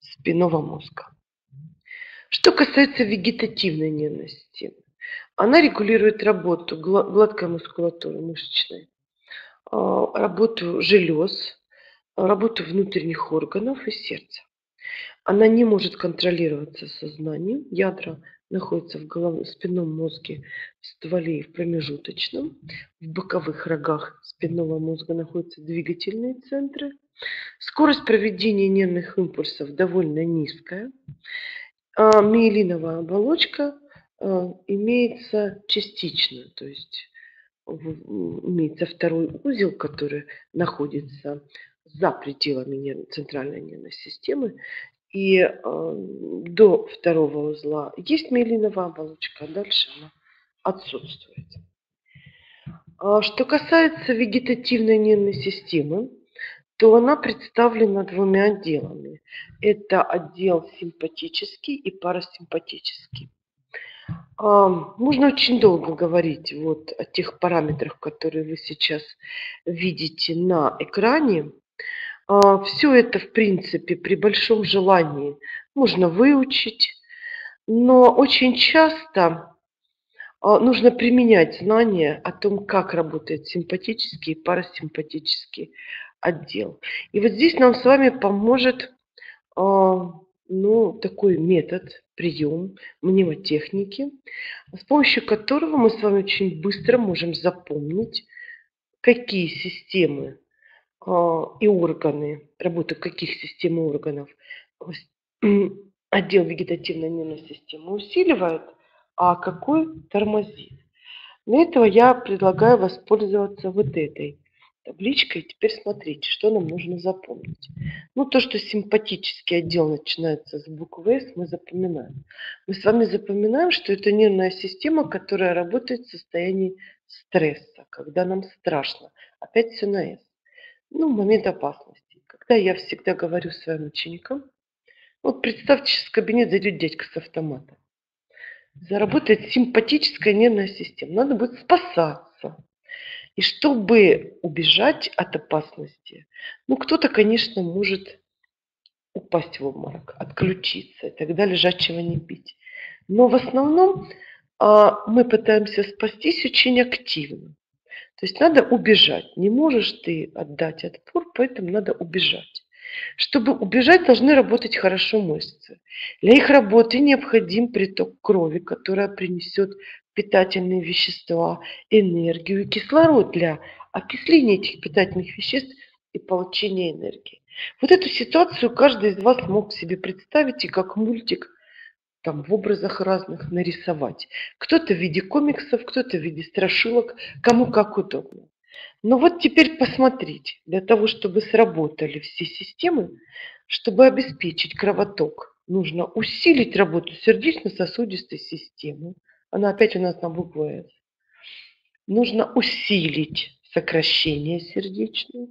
спинного мозга. Что касается вегетативной нервной системы, она регулирует работу гладкой мускулатуры мышечной, а, работу желез, работу внутренних органов и сердца. Она не может контролироваться сознанием. Ядра находятся в, голов... в спинном мозге, в стволе и в промежуточном. В боковых рогах спинного мозга находятся двигательные центры. Скорость проведения нервных импульсов довольно низкая. А миелиновая оболочка а, имеется частично, то есть имеется второй узел, который находится за пределами центральной нервной системы, и э, до второго узла есть миелиновая оболочка, а дальше она отсутствует. А что касается вегетативной нервной системы, то она представлена двумя отделами. Это отдел симпатический и парасимпатический. Можно очень долго говорить вот о тех параметрах, которые вы сейчас видите на экране. А, Все это, в принципе, при большом желании можно выучить, но очень часто а, нужно применять знания о том, как работает симпатический и парасимпатический отдел. И вот здесь нам с вами поможет а, ну, такой метод, прием мнемотехники, с помощью которого мы с вами очень быстро можем запомнить, какие системы и органы, работу каких систем органов отдел вегетативной нервной системы усиливает, а какой тормозит. Для этого я предлагаю воспользоваться вот этой табличкой. Теперь смотрите, что нам нужно запомнить. Ну, то, что симпатический отдел начинается с буквы С, мы запоминаем. Мы с вами запоминаем, что это нервная система, которая работает в состоянии стресса, когда нам страшно. Опять все на С ну, момент опасности. Когда я всегда говорю своим ученикам, вот представьте, сейчас в кабинет зайдет дядька с автоматом. Заработает симпатическая нервная система. Надо будет спасаться. И чтобы убежать от опасности, ну, кто-то, конечно, может упасть в обморок, отключиться, и тогда лежачего не пить. Но в основном а, мы пытаемся спастись очень активно. То есть надо убежать. Не можешь ты отдать отпор, поэтому надо убежать. Чтобы убежать, должны работать хорошо мышцы. Для их работы необходим приток крови, которая принесет питательные вещества, энергию и кислород для окисления этих питательных веществ и получения энергии. Вот эту ситуацию каждый из вас мог себе представить и как мультик там в образах разных нарисовать. Кто-то в виде комиксов, кто-то в виде страшилок, кому как удобно. Но вот теперь посмотрите, для того, чтобы сработали все системы, чтобы обеспечить кровоток, нужно усилить работу сердечно-сосудистой системы. Она опять у нас на букву «С». Нужно усилить сокращение сердечное.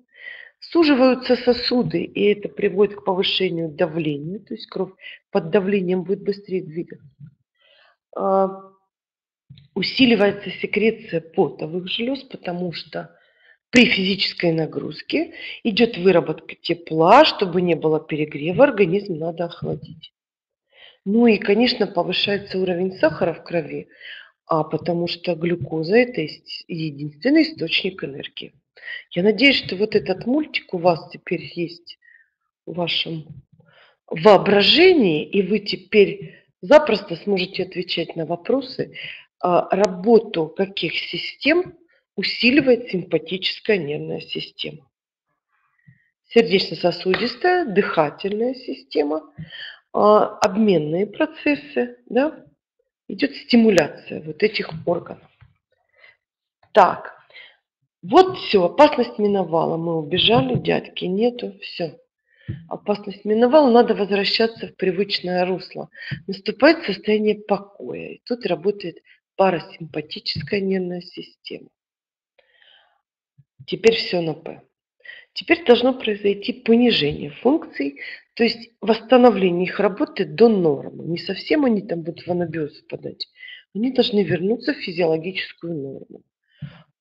Суживаются сосуды, и это приводит к повышению давления, то есть кровь под давлением будет быстрее двигаться. А, усиливается секреция потовых желез, потому что при физической нагрузке идет выработка тепла, чтобы не было перегрева, организм надо охладить. Ну и, конечно, повышается уровень сахара в крови, а потому что глюкоза – это единственный источник энергии. Я надеюсь, что вот этот мультик у вас теперь есть в вашем воображении, и вы теперь запросто сможете отвечать на вопросы, а, работу каких систем усиливает симпатическая нервная система. Сердечно-сосудистая, дыхательная система, а, обменные процессы, да, идет стимуляция вот этих органов. Так, вот все, опасность миновала, мы убежали, дядьки нету, все. Опасность миновала, надо возвращаться в привычное русло. Наступает состояние покоя, и тут работает парасимпатическая нервная система. Теперь все на П. Теперь должно произойти понижение функций, то есть восстановление их работы до нормы. Не совсем они там будут в анабиоз впадать. Они должны вернуться в физиологическую норму.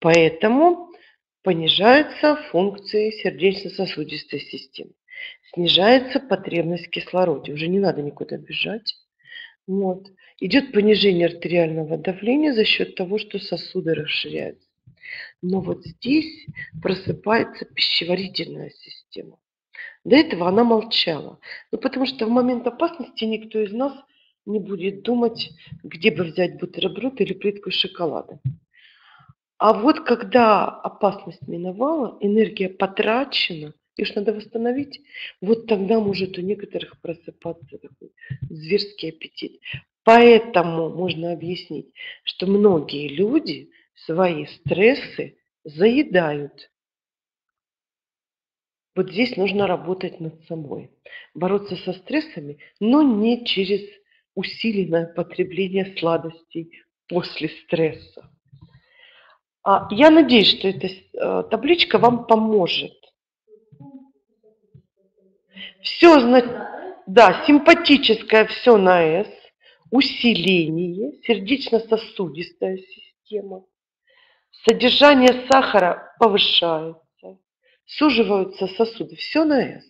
Поэтому понижаются функции сердечно-сосудистой системы. Снижается потребность в кислороде. Уже не надо никуда бежать. Вот. Идет понижение артериального давления за счет того, что сосуды расширяются. Но вот здесь просыпается пищеварительная система. До этого она молчала. Ну, потому что в момент опасности никто из нас не будет думать, где бы взять бутерброд или плитку шоколада. А вот когда опасность миновала, энергия потрачена, и уж надо восстановить, вот тогда может у некоторых просыпаться такой зверский аппетит. Поэтому можно объяснить, что многие люди свои стрессы заедают. Вот здесь нужно работать над собой, бороться со стрессами, но не через усиленное потребление сладостей после стресса. А, я надеюсь, что эта э, табличка вам поможет. Все, да, симпатическое все на S, усиление, сердечно-сосудистая система, содержание сахара повышается, суживаются сосуды, все на S.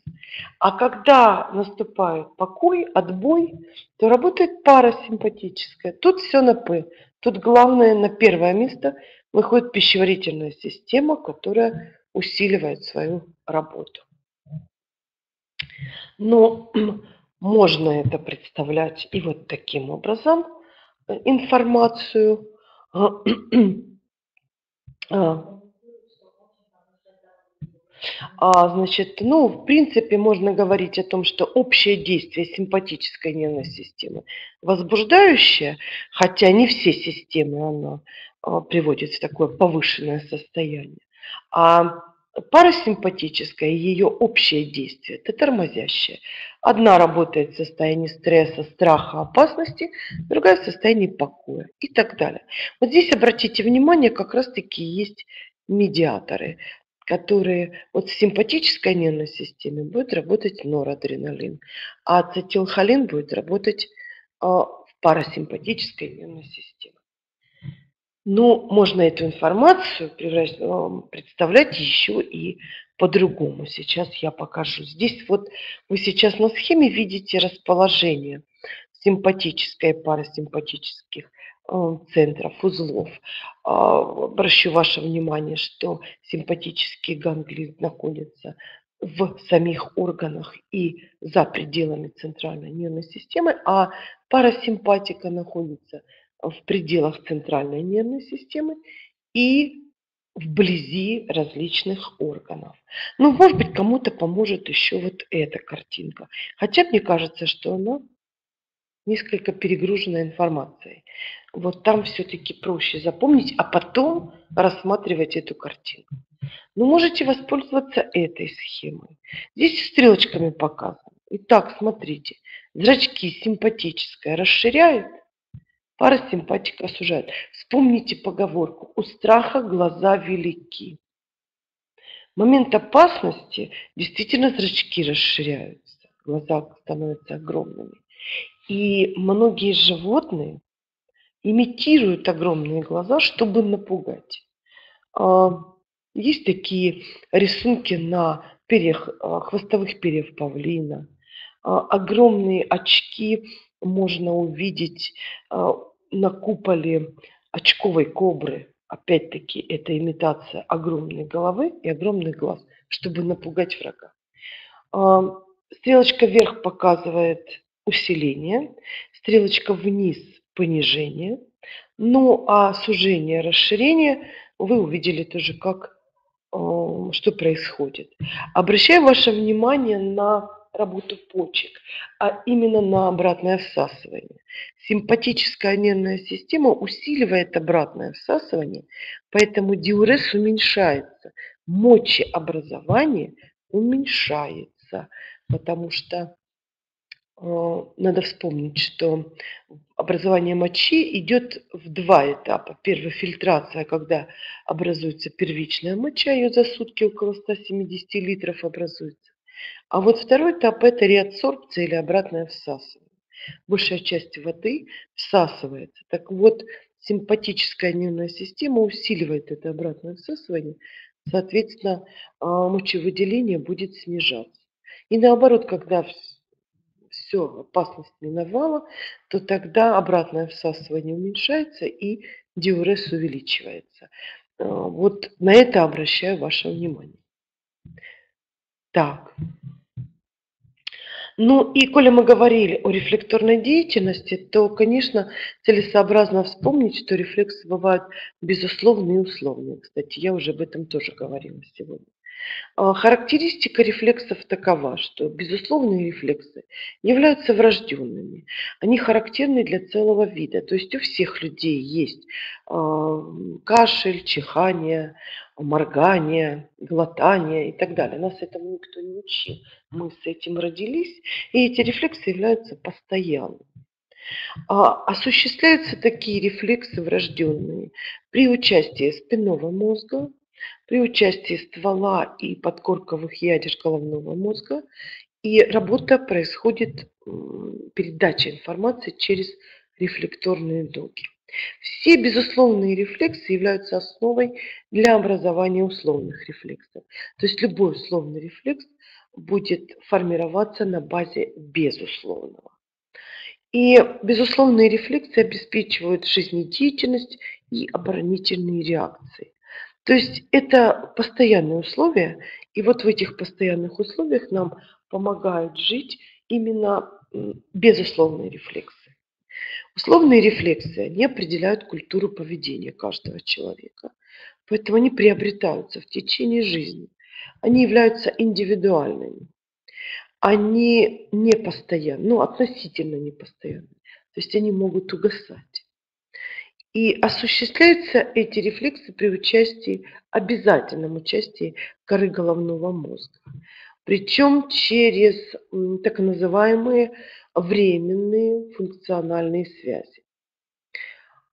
А когда наступает покой, отбой, то работает парасимпатическая. Тут все на П. Тут главное на первое место – выходит пищеварительная система, которая усиливает свою работу. Но можно это представлять и вот таким образом э, информацию. А, а, значит, ну, в принципе, можно говорить о том, что общее действие симпатической нервной системы возбуждающее, хотя не все системы она приводит в такое повышенное состояние. А парасимпатическое, ее общее действие, это тормозящее. Одна работает в состоянии стресса, страха, опасности, другая в состоянии покоя и так далее. Вот здесь обратите внимание, как раз-таки есть медиаторы, которые вот в симпатической нервной системе будет работать норадреналин, а ацетилхолин будет работать а, в парасимпатической нервной системе. Но можно эту информацию представлять еще и по-другому. Сейчас я покажу. Здесь вот вы сейчас на схеме видите расположение симпатической и парасимпатических э, центров, узлов. А, обращу ваше внимание, что симпатические ганглии находятся в самих органах и за пределами центральной нервной системы, а парасимпатика находится в пределах центральной нервной системы и вблизи различных органов. Ну, может быть, кому-то поможет еще вот эта картинка. Хотя мне кажется, что она несколько перегружена информацией. Вот там все-таки проще запомнить, а потом рассматривать эту картинку. Но можете воспользоваться этой схемой. Здесь стрелочками показано. Итак, смотрите. Зрачки симпатическое расширяют, парасимпатика сужает. Вспомните поговорку. У страха глаза велики. В момент опасности действительно зрачки расширяются, глаза становятся огромными. И многие животные имитируют огромные глаза, чтобы напугать. А, есть такие рисунки на перьях, а, хвостовых перьев павлина. А, огромные очки можно увидеть на куполе очковой кобры. Опять-таки, это имитация огромной головы и огромных глаз, чтобы напугать врага. Стрелочка вверх показывает усиление, стрелочка вниз понижение. Ну а сужение, расширение вы увидели тоже, как, э, что происходит. Обращаю ваше внимание на работу почек, а именно на обратное всасывание. Симпатическая нервная система усиливает обратное всасывание, поэтому диурез уменьшается, мочеобразование уменьшается, потому что Э, надо вспомнить, что образование мочи идет в два этапа. Первый – фильтрация, когда образуется первичная моча, ее за сутки около 170 литров образуется. А вот второй этап – это реадсорбция или обратное всасывание. Большая часть воды всасывается. Так вот, симпатическая нервная система усиливает это обратное всасывание, соответственно, а, мочевыделение будет снижаться. И наоборот, когда все, опасность миновала, то тогда обратное всасывание уменьшается и диурез увеличивается. А, вот на это обращаю ваше внимание. Так. Ну и коли мы говорили о рефлекторной деятельности, то, конечно, целесообразно вспомнить, что рефлексы бывают безусловные и условные. Кстати, я уже об этом тоже говорила сегодня. А, характеристика рефлексов такова, что безусловные рефлексы являются врожденными. Они характерны для целого вида. То есть у всех людей есть а, кашель, чихание, моргание, глотание и так далее. Нас этому никто не учил. Мы с этим родились, и эти рефлексы являются постоянными. А осуществляются такие рефлексы врожденные при участии спинного мозга, при участии ствола и подкорковых ядер головного мозга. И работа происходит, передача информации через рефлекторные дуги. Все безусловные рефлексы являются основой для образования условных рефлексов. То есть любой условный рефлекс будет формироваться на базе безусловного. И безусловные рефлексы обеспечивают жизнедеятельность и оборонительные реакции. То есть это постоянные условия, и вот в этих постоянных условиях нам помогают жить именно безусловные рефлексы. Условные рефлексы, они определяют культуру поведения каждого человека. Поэтому они приобретаются в течение жизни. Они являются индивидуальными. Они не постоянны, ну, относительно непостоянны. То есть они могут угасать. И осуществляются эти рефлексы при участии, обязательном участии коры головного мозга. Причем через так называемые временные функциональные связи.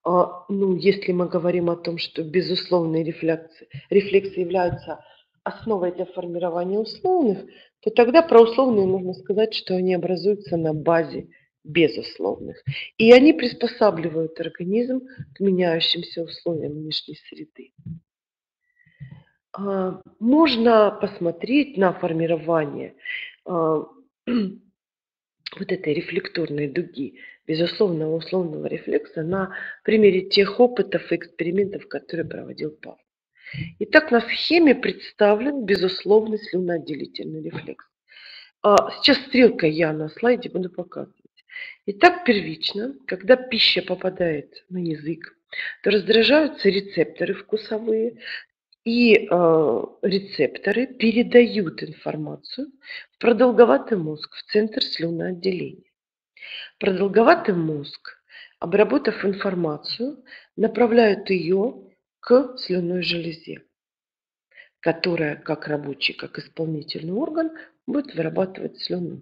А, ну, если мы говорим о том, что безусловные рефлексы, рефлексы являются основой для формирования условных, то тогда про условные можно сказать, что они образуются на базе безусловных. И они приспосабливают организм к меняющимся условиям внешней среды. А, можно посмотреть на формирование а, вот этой рефлекторной дуги безусловного условного рефлекса на примере тех опытов и экспериментов, которые проводил Павел. Итак, на схеме представлен безусловный слюноотделительный рефлекс. А, сейчас стрелкой я на слайде буду показывать. Итак, первично, когда пища попадает на язык, то раздражаются рецепторы вкусовые, и э, рецепторы передают информацию в продолговатый мозг, в центр слюноотделения. Продолговатый мозг, обработав информацию, направляет ее к слюнной железе, которая как рабочий, как исполнительный орган будет вырабатывать слюну.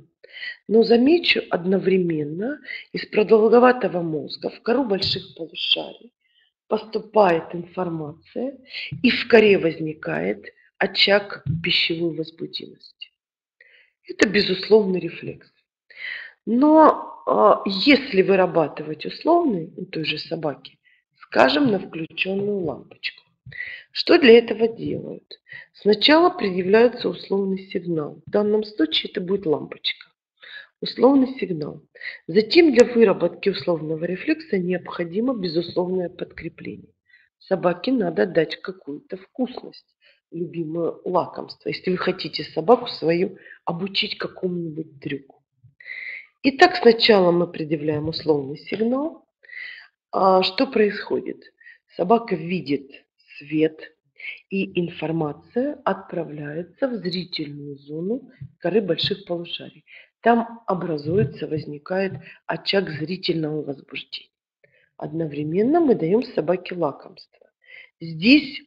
Но замечу одновременно из продолговатого мозга в кору больших полушарий поступает информация и в коре возникает очаг пищевой возбудимости. Это безусловный рефлекс. Но э, если вырабатывать условный у той же собаки, скажем, на включенную лампочку, что для этого делают? Сначала предъявляется условный сигнал. В данном случае это будет лампочка. Условный сигнал. Затем для выработки условного рефлекса необходимо безусловное подкрепление. Собаке надо дать какую-то вкусность любимое лакомство, если вы хотите собаку свою обучить какому-нибудь трюку. Итак, сначала мы предъявляем условный сигнал. А что происходит? Собака видит свет, и информация отправляется в зрительную зону коры больших полушарий. Там образуется, возникает очаг зрительного возбуждения. Одновременно мы даем собаке лакомство. Здесь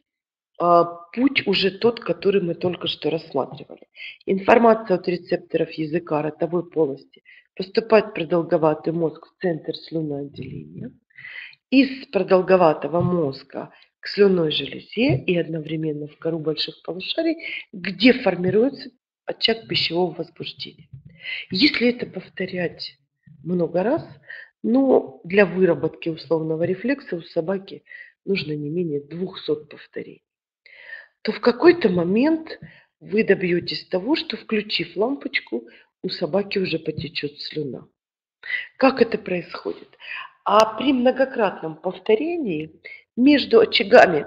а, путь уже тот, который мы только что рассматривали. Информация от рецепторов языка ротовой полости поступает в продолговатый мозг в центр слюноотделения. Из продолговатого мозга к слюной железе и одновременно в кору больших полушарий, где формируется очаг пищевого возбуждения. Если это повторять много раз, но для выработки условного рефлекса у собаки нужно не менее 200 повторений то в какой-то момент вы добьетесь того, что включив лампочку, у собаки уже потечет слюна. Как это происходит? А при многократном повторении между очагами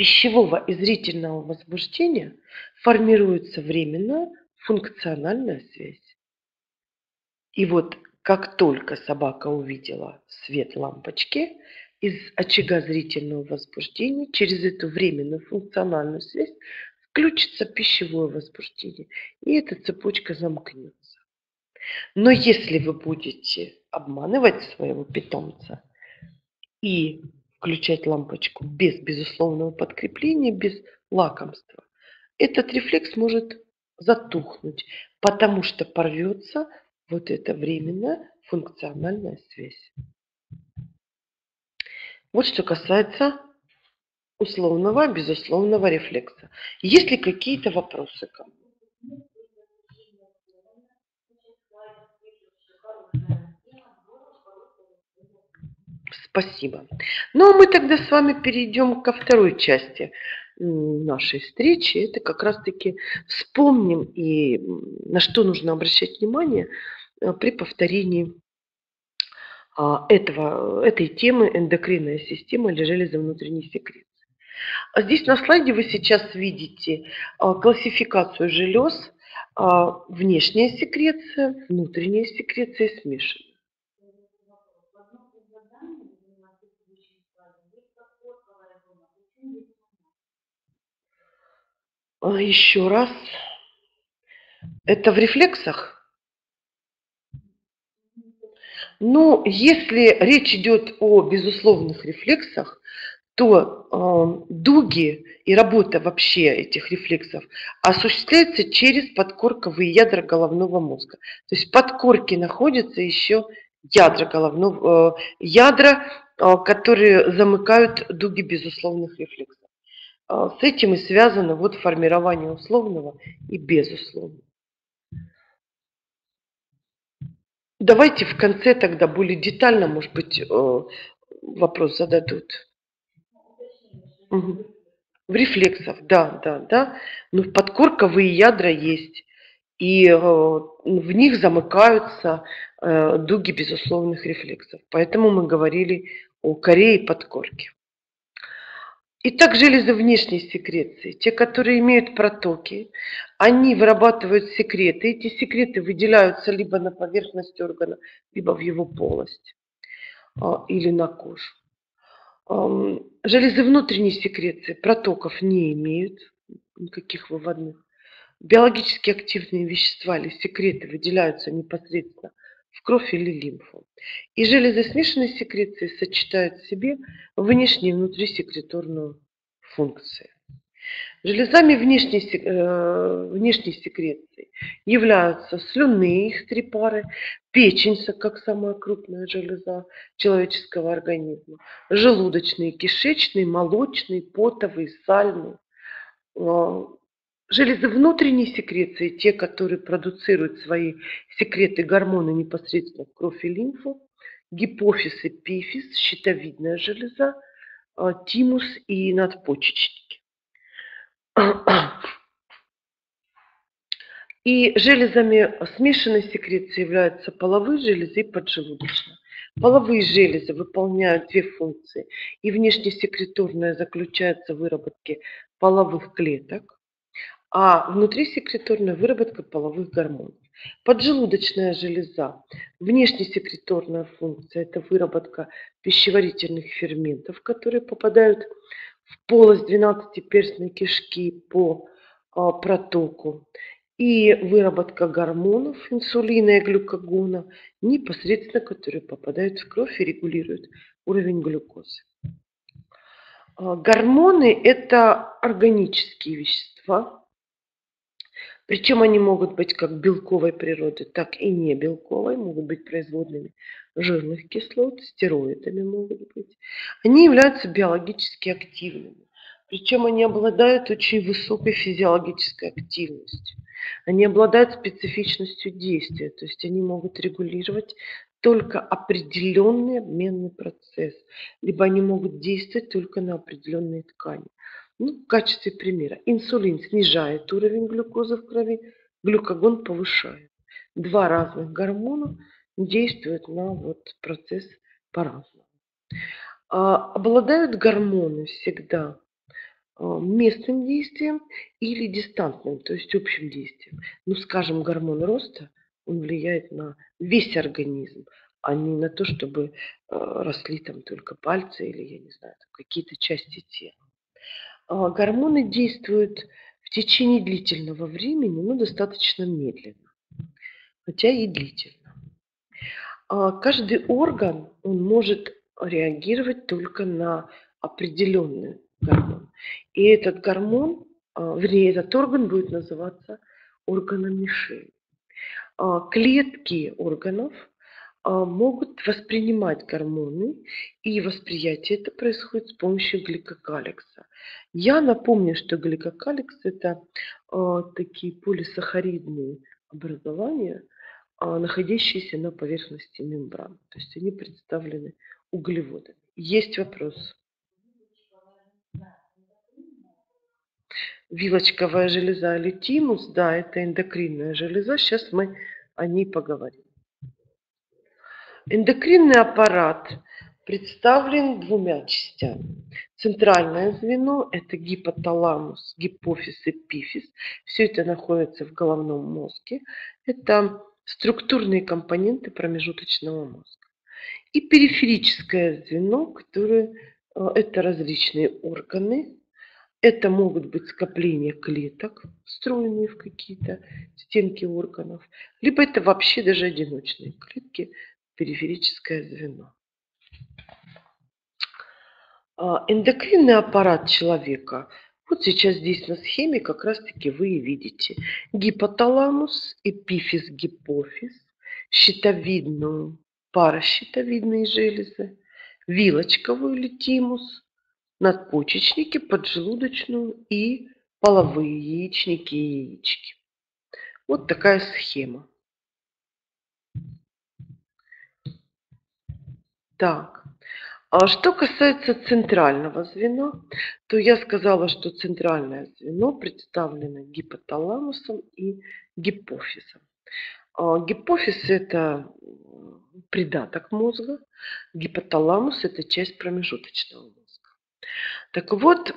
пищевого и зрительного возбуждения формируется временная функциональная связь. И вот как только собака увидела свет лампочки, из очага зрительного возбуждения через эту временную функциональную связь включится пищевое возбуждение, и эта цепочка замкнется. Но если вы будете обманывать своего питомца и включать лампочку без безусловного подкрепления, без лакомства, этот рефлекс может затухнуть, потому что порвется вот эта временная функциональная связь. Вот что касается условного, безусловного рефлекса. Есть ли какие-то вопросы ко мне? Спасибо. Ну, а мы тогда с вами перейдем ко второй части нашей встречи. Это как раз-таки вспомним и на что нужно обращать внимание э, при повторении а, этого, этой темы эндокринная система или железы внутренней секреции. А здесь на слайде вы сейчас видите а, классификацию желез, внешняя секреция, внутренняя секреция смешанная. Еще раз. Это в рефлексах? Ну, если речь идет о безусловных рефлексах, то э, дуги и работа вообще этих рефлексов осуществляется через подкорковые ядра головного мозга. То есть в подкорке находятся еще ядра головного, э, ядра, э, которые замыкают дуги безусловных рефлексов. Э, с этим и связано вот формирование условного и безусловного. Давайте в конце тогда более детально, может быть, э, вопрос зададут. В рефлексах, да, да, да. Но подкорковые ядра есть. И э, в них замыкаются э, дуги безусловных рефлексов. Поэтому мы говорили о коре и подкорке. Итак, железы внешней секреции, те, которые имеют протоки, они вырабатывают секреты. Эти секреты выделяются либо на поверхность органа, либо в его полость а, или на кожу. Железы внутренней секреции протоков не имеют, никаких выводных. Биологически активные вещества или секреты выделяются непосредственно в кровь или лимфу. И железы смешанной секреции сочетают в себе внешнюю и внутрисекреторную функции. Железами внешней, э, внешней секреции являются слюнные их три пары, печень, как самая крупная железа человеческого организма, желудочный, кишечный, молочный, потовый, сальный. Железы внутренней секреции, те, которые продуцируют свои секреты гормоны непосредственно в кровь и лимфу, гипофиз и щитовидная железа, э, тимус и надпочечники. И железами смешанной секреции являются половые железы и поджелудочная. Половые железы выполняют две функции. И внешнесекреторная заключается в выработке половых клеток, а внутрисекреторная выработка половых гормонов. Поджелудочная железа. Внешнесекреторная функция – это выработка пищеварительных ферментов, которые попадают в полость двенадцатиперстной кишки по а, протоку и выработка гормонов инсулина и глюкогона, непосредственно которые попадают в кровь и регулируют уровень глюкозы. А, гормоны – это органические вещества, причем они могут быть как белковой природы, так и не белковой, могут быть производными жирных кислот, стероидами могут быть. Они являются биологически активными. Причем они обладают очень высокой физиологической активностью. Они обладают специфичностью действия, то есть они могут регулировать только определенный обменный процесс, либо они могут действовать только на определенные ткани. Ну, в качестве примера, инсулин снижает уровень глюкозы в крови, глюкогон повышает. Два разных гормона действуют на вот процесс по-разному. А, обладают гормоны всегда а, местным действием или дистантным, то есть общим действием. Ну, скажем, гормон роста, он влияет на весь организм, а не на то, чтобы а, росли там только пальцы или, я не знаю, какие-то части тела. А, гормоны действуют в течение длительного времени, но достаточно медленно, хотя и длительно. А, каждый орган он может реагировать только на определенный гормон. И этот гормон, а, вернее, этот орган будет называться органом мишень. Клетки органов могут воспринимать гормоны, и восприятие это происходит с помощью гликокалекса. Я напомню, что гликокаликс – это э, такие полисахаридные образования, э, находящиеся на поверхности мембран. То есть они представлены углеводами. Есть вопрос? Вилочковая железа или тимус, да, это эндокринная железа. Сейчас мы о ней поговорим. Эндокринный аппарат представлен двумя частями. Центральное звено – это гипоталамус, гипофиз, эпифиз. Все это находится в головном мозге. Это структурные компоненты промежуточного мозга. И периферическое звено, которое э, это различные органы. Это могут быть скопления клеток, встроенные в какие-то стенки органов, либо это вообще даже одиночные клетки, периферическое звено. А, эндокринный аппарат человека. Вот сейчас здесь на схеме как раз-таки вы и видите гипоталамус, эпифиз, гипофиз, щитовидную, паращитовидные железы, вилочковую или тимус, надпочечники, поджелудочную и половые яичники и яички. Вот такая схема. Так, а что касается центрального звена, то я сказала, что центральное звено представлено гипоталамусом и гипофизом. А гипофиз – это придаток мозга, гипоталамус – это часть промежуточного мозга. Так вот,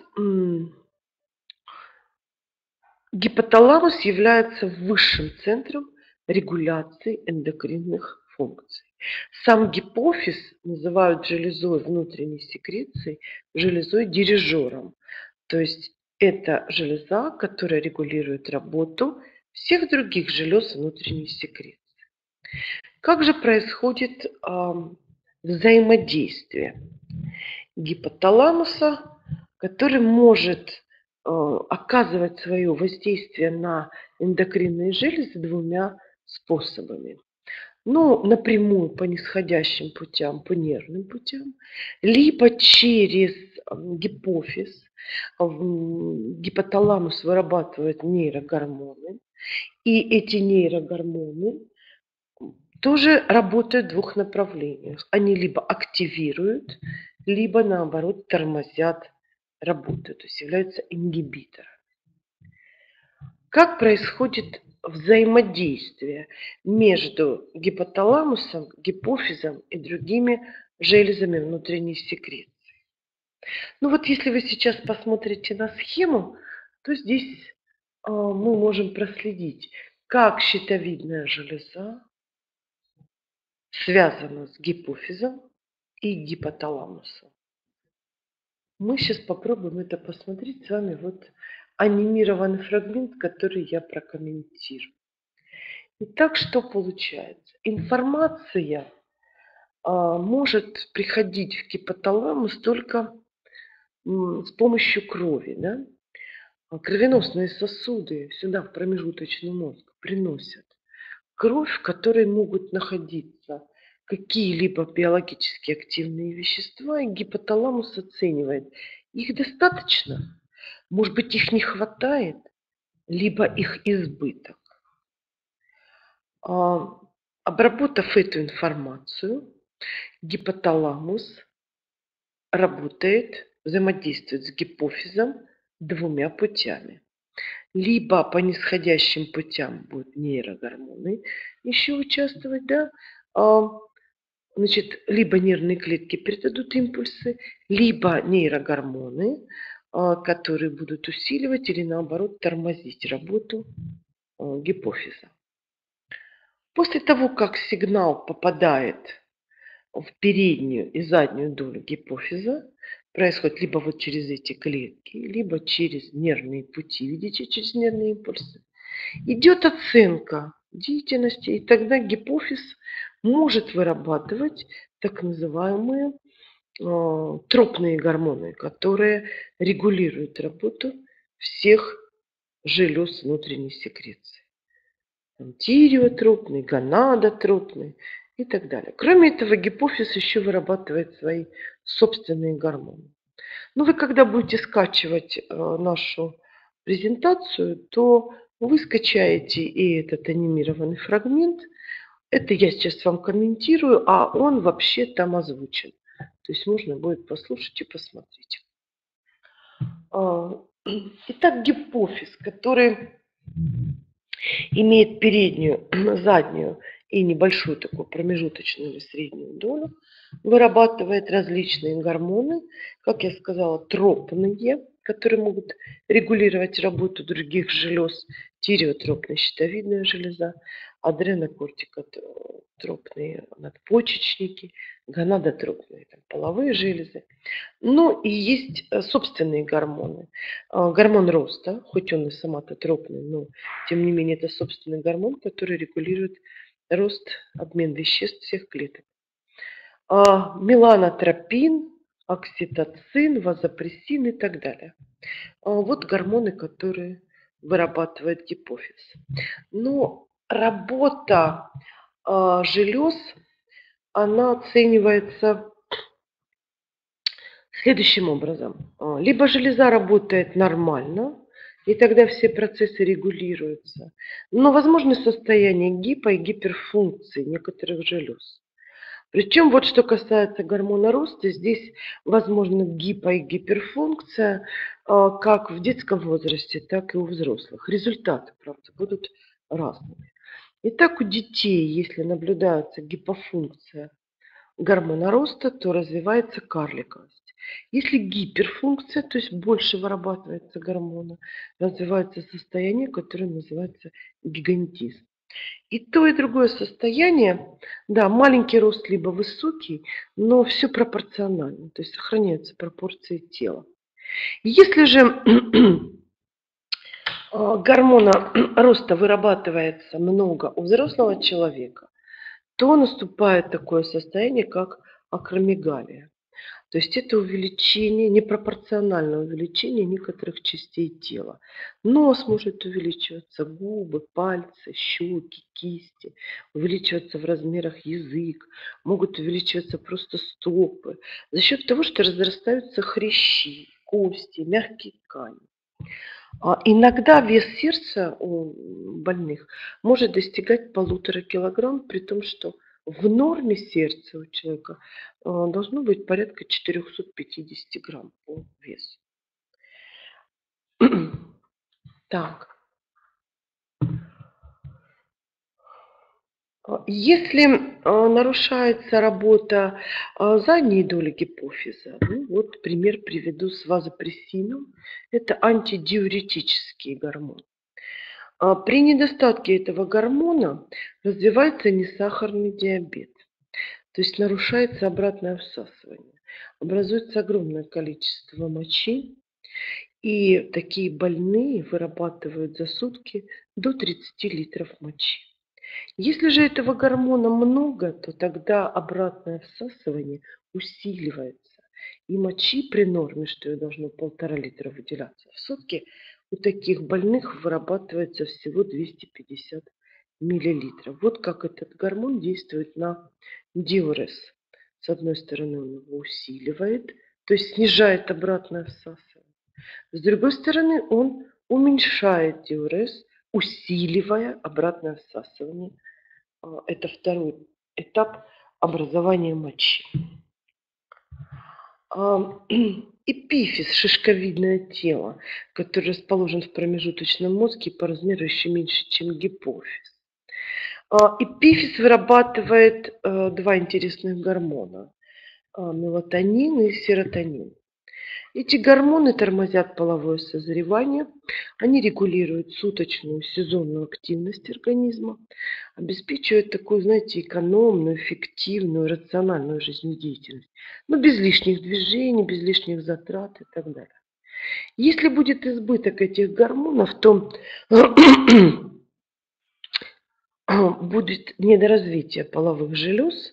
гипоталамус является высшим центром регуляции эндокринных функций. Сам гипофиз называют железой внутренней секреции, железой дирижером. То есть это железа, которая регулирует работу всех других желез внутренней секреции. Как же происходит а, взаимодействие гипоталамуса, который может а, оказывать свое воздействие на эндокринные железы двумя способами. Ну, напрямую по нисходящим путям, по нервным путям, либо через гипофиз. Гипоталамус вырабатывает нейрогормоны, и эти нейрогормоны тоже работают в двух направлениях. Они либо активируют, либо наоборот тормозят работу, то есть являются ингибитором. Как происходит взаимодействие между гипоталамусом, гипофизом и другими железами внутренней секреции? Ну вот если вы сейчас посмотрите на схему, то здесь э, мы можем проследить, как щитовидная железа связана с гипофизом и гипоталамусом. Мы сейчас попробуем это посмотреть с вами. Вот анимированный фрагмент, который я прокомментирую. Итак, что получается? Информация а, может приходить в гипоталамус только с помощью крови. Да? А кровеносные сосуды сюда, в промежуточный мозг, приносят кровь, в которой могут находиться какие-либо биологически активные вещества, и гипоталамус оценивает, их достаточно, может быть, их не хватает, либо их избыток. Обработав эту информацию, гипоталамус работает взаимодействует с гипофизом двумя путями. Либо по нисходящим путям будут нейрогормоны еще участвовать, да, значит, либо нервные клетки передадут импульсы, либо нейрогормоны, которые будут усиливать или наоборот тормозить работу а, гипофиза. После того, как сигнал попадает в переднюю и заднюю долю гипофиза, происходит либо вот через эти клетки, либо через нервные пути, видите, через нервные импульсы. Идет оценка деятельности, и тогда гипофиз может вырабатывать так называемые тропные гормоны, которые регулируют работу всех желез внутренней секреции. Тиреотропный, гонадотропный и так далее. Кроме этого, гипофиз еще вырабатывает свои собственные гормоны. Но вы когда будете скачивать э, нашу презентацию, то вы скачаете и этот анимированный фрагмент. Это я сейчас вам комментирую, а он вообще там озвучен. То есть можно будет послушать и посмотреть. А, итак, гипофиз, который имеет переднюю, заднюю и небольшую такую промежуточную или среднюю долю, вырабатывает различные гормоны, как я сказала, тропные, которые могут регулировать работу других желез, тиреотропная щитовидная железа, адренокортикотропные надпочечники, гонадотропные там, половые железы. Ну и есть э, собственные гормоны. А, гормон роста, хоть он и соматотропный, но тем не менее это собственный гормон, который регулирует рост, обмен веществ всех клеток. Меланотропин, окситоцин, вазопрессин и так далее. Вот гормоны, которые вырабатывает гипофиз. Но работа а, желез, она оценивается следующим образом. Либо железа работает нормально, и тогда все процессы регулируются. Но возможно состояние гипо- и гиперфункции некоторых желез. Причем вот что касается гормона роста, здесь возможно гипо- и гиперфункция а, как в детском возрасте, так и у взрослых. Результаты, правда, будут разными. Итак, у детей, если наблюдается гипофункция гормона роста, то развивается карликовость. Если гиперфункция, то есть больше вырабатывается гормона, развивается состояние, которое называется гигантизм. И то, и другое состояние, да, маленький рост либо высокий, но все пропорционально, то есть сохраняются пропорции тела. Если же гормона роста вырабатывается много у взрослого человека, то наступает такое состояние, как акромегалия. То есть это увеличение, непропорциональное увеличение некоторых частей тела. Нос может увеличиваться, губы, пальцы, щеки, кисти, увеличиваться в размерах язык, могут увеличиваться просто стопы за счет того, что разрастаются хрящи, кости, мягкие ткани. А иногда вес сердца у больных может достигать полутора килограмм, при том, что в норме сердца у человека э, должно быть порядка 450 грамм по весу. Так. А если э, нарушается работа э, задней доли гипофиза, ну вот пример приведу с вазопрессином. Это антидиуретический гормон. А при недостатке этого гормона развивается несахарный диабет, то есть нарушается обратное всасывание, образуется огромное количество мочи, и такие больные вырабатывают за сутки до 30 литров мочи. Если же этого гормона много, то тогда обратное всасывание усиливается. И мочи при норме, что ее должно полтора литра выделяться в сутки, у таких больных вырабатывается всего 250 миллилитров. Вот как этот гормон действует на диурез. С одной стороны он его усиливает, то есть снижает обратное всасывание. С другой стороны он уменьшает диурез, усиливая обратное всасывание. А, это второй этап образования мочи. Эпифиз – шишковидное тело, которое расположен в промежуточном мозге по размеру еще меньше, чем гипофиз. А, эпифиз вырабатывает э, два интересных гормона – мелатонин и серотонин. Эти гормоны тормозят половое созревание, они регулируют суточную сезонную активность организма, обеспечивают такую, знаете, экономную, эффективную, рациональную жизнедеятельность, но без лишних движений, без лишних затрат и так далее. Если будет избыток этих гормонов, то будет недоразвитие половых желез,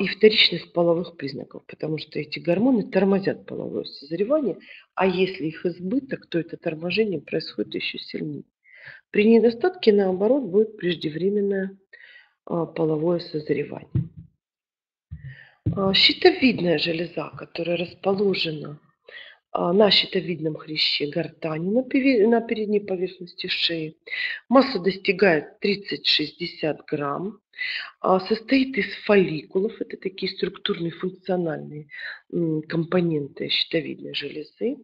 и вторичных половых признаков, потому что эти гормоны тормозят половое созревание, а если их избыток, то это торможение происходит еще сильнее. При недостатке, наоборот, будет преждевременное а, половое созревание. А, щитовидная железа, которая расположена на щитовидном хряще гортани на передней поверхности шеи, масса достигает 30-60 грамм, а, состоит из фолликулов, это такие структурные функциональные компоненты щитовидной железы.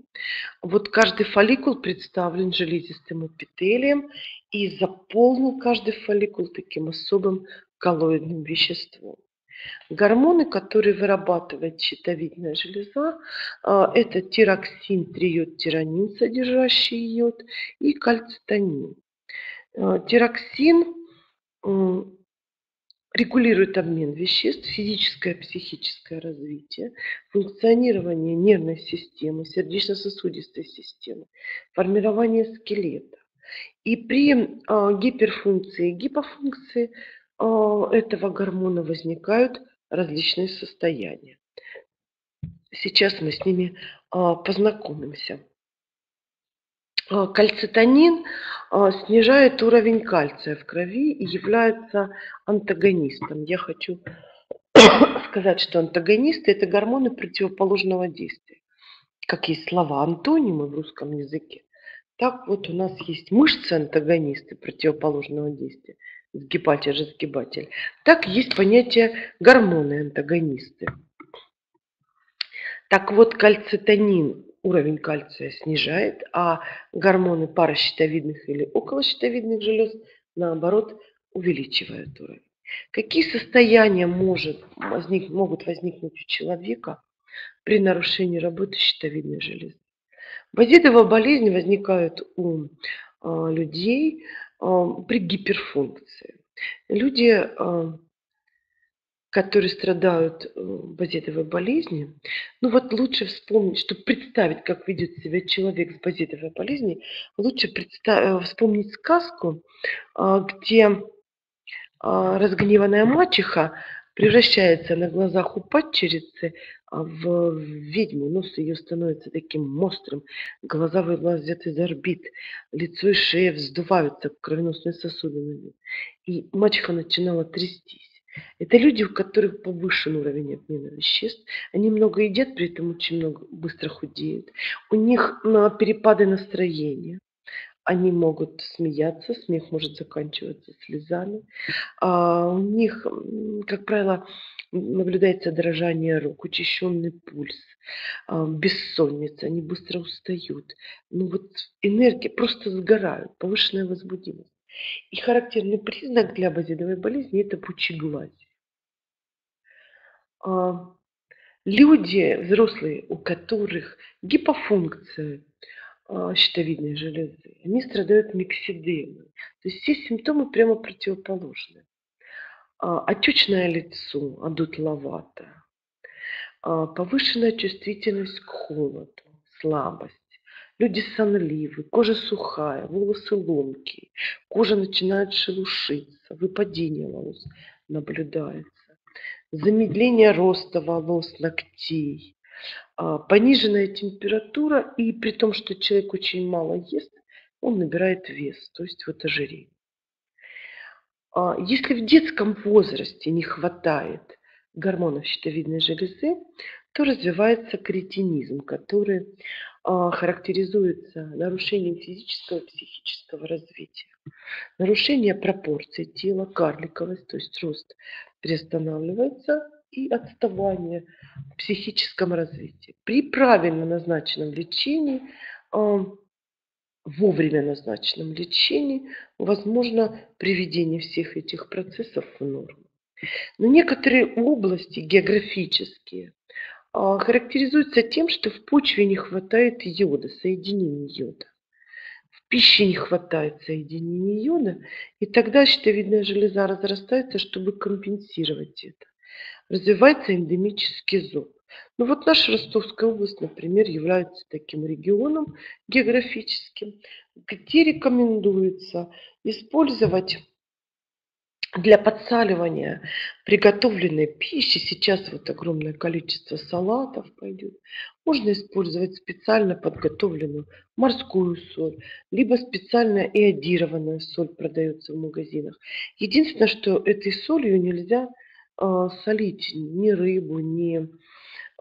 Вот каждый фолликул представлен железистым эпителием и заполнен каждый фолликул таким особым коллоидным веществом. Гормоны, которые вырабатывает щитовидная железа, а, это тироксин, триод, тиранин, содержащий йод, и кальцитонин. А, тироксин регулирует обмен веществ, физическое, психическое развитие, функционирование нервной системы, сердечно-сосудистой системы, формирование скелета. И при э, гиперфункции и гипофункции э, этого гормона возникают различные состояния. Сейчас мы с ними э, познакомимся. А, кальцитонин а, снижает уровень кальция в крови и является антагонистом. Я хочу сказать, что антагонисты – это гормоны противоположного действия. Как есть слова антонимы в русском языке, так вот у нас есть мышцы-антагонисты противоположного действия, сгибатель, разгибатель. Так есть понятие гормоны-антагонисты. Так вот, кальцитонин уровень кальция снижает, а гормоны паращитовидных или околощитовидных желез, наоборот, увеличивают уровень. Какие состояния может возник, могут возникнуть у человека при нарушении работы щитовидной железы? Базидовая болезнь возникает у а, людей а, при гиперфункции. Люди а, которые страдают э, базитовой болезнью, ну вот лучше вспомнить, чтобы представить, как ведет себя человек с базитовой болезнью, лучше э, вспомнить сказку, а, где разгневанная мачеха превращается на глазах у падчерицы а, в ведьму. Нос ее становится таким монстром, глаза вылазят из орбит, лицо и шея вздуваются, на ней. И мачеха начинала трястись. Это люди, у которых повышен уровень обмена веществ. Они много едят, при этом очень много быстро худеют. У них а, перепады настроения. Они могут смеяться, смех может заканчиваться слезами. А у них, как правило, наблюдается дрожание рук, учащенный пульс, а, бессонница, они быстро устают. Ну вот энергия просто сгорают, повышенная возбудимость. И характерный признак для базидовой болезни– это пучеглазие. А, Люди взрослые, у которых гипофункция а, щитовидной железы, они страдают миксидемой. То есть все симптомы прямо противоположные. А, Отечное лицо, одутловато, повышенная чувствительность к холоду, слабость. Люди сонливы, кожа сухая, волосы ломкие, кожа начинает шелушиться, выпадение волос наблюдается, замедление роста волос, ногтей, а, пониженная температура, и при том, что человек очень мало ест, он набирает вес, то есть вот ожирение. А, Если в детском возрасте не хватает гормонов щитовидной железы, то развивается кретинизм, который а, характеризуется нарушением физического и психического развития. Нарушение пропорций тела, карликовость, то есть рост приостанавливается и отставание в психическом развитии. При правильно назначенном лечении, а, вовремя назначенном лечении, возможно приведение всех этих процессов в норму. Но некоторые области географические а, характеризуются тем, что в почве не хватает йода, соединений йода. В пище не хватает соединений йода, и тогда щитовидная железа разрастается, чтобы компенсировать это. Развивается эндемический зоб. Ну вот наша Ростовская область, например, является таким регионом географическим, где рекомендуется использовать для подсаливания приготовленной пищи, сейчас вот огромное количество салатов пойдет, можно использовать специально подготовленную морскую соль, либо специально иодированная соль продается в магазинах. Единственное, что этой солью нельзя а, солить ни рыбу, ни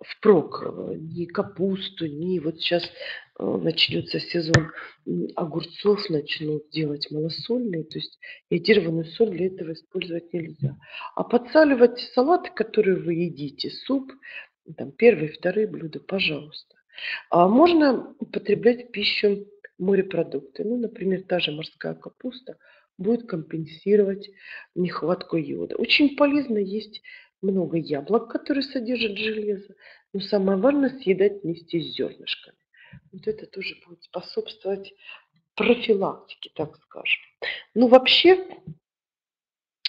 впрок, ни капусту, ни вот сейчас начнется сезон огурцов, начнут делать малосольные, то есть йодированную соль для этого использовать нельзя. А подсаливать салаты, которые вы едите, суп, там первые, вторые блюда, пожалуйста. А можно употреблять в пищу морепродукты. Ну, например, та же морская капуста будет компенсировать нехватку йода. Очень полезно есть много яблок, которые содержат железо, но самое важное съедать вместе с зернышками. Вот это тоже будет способствовать профилактике, так скажем. Ну, вообще,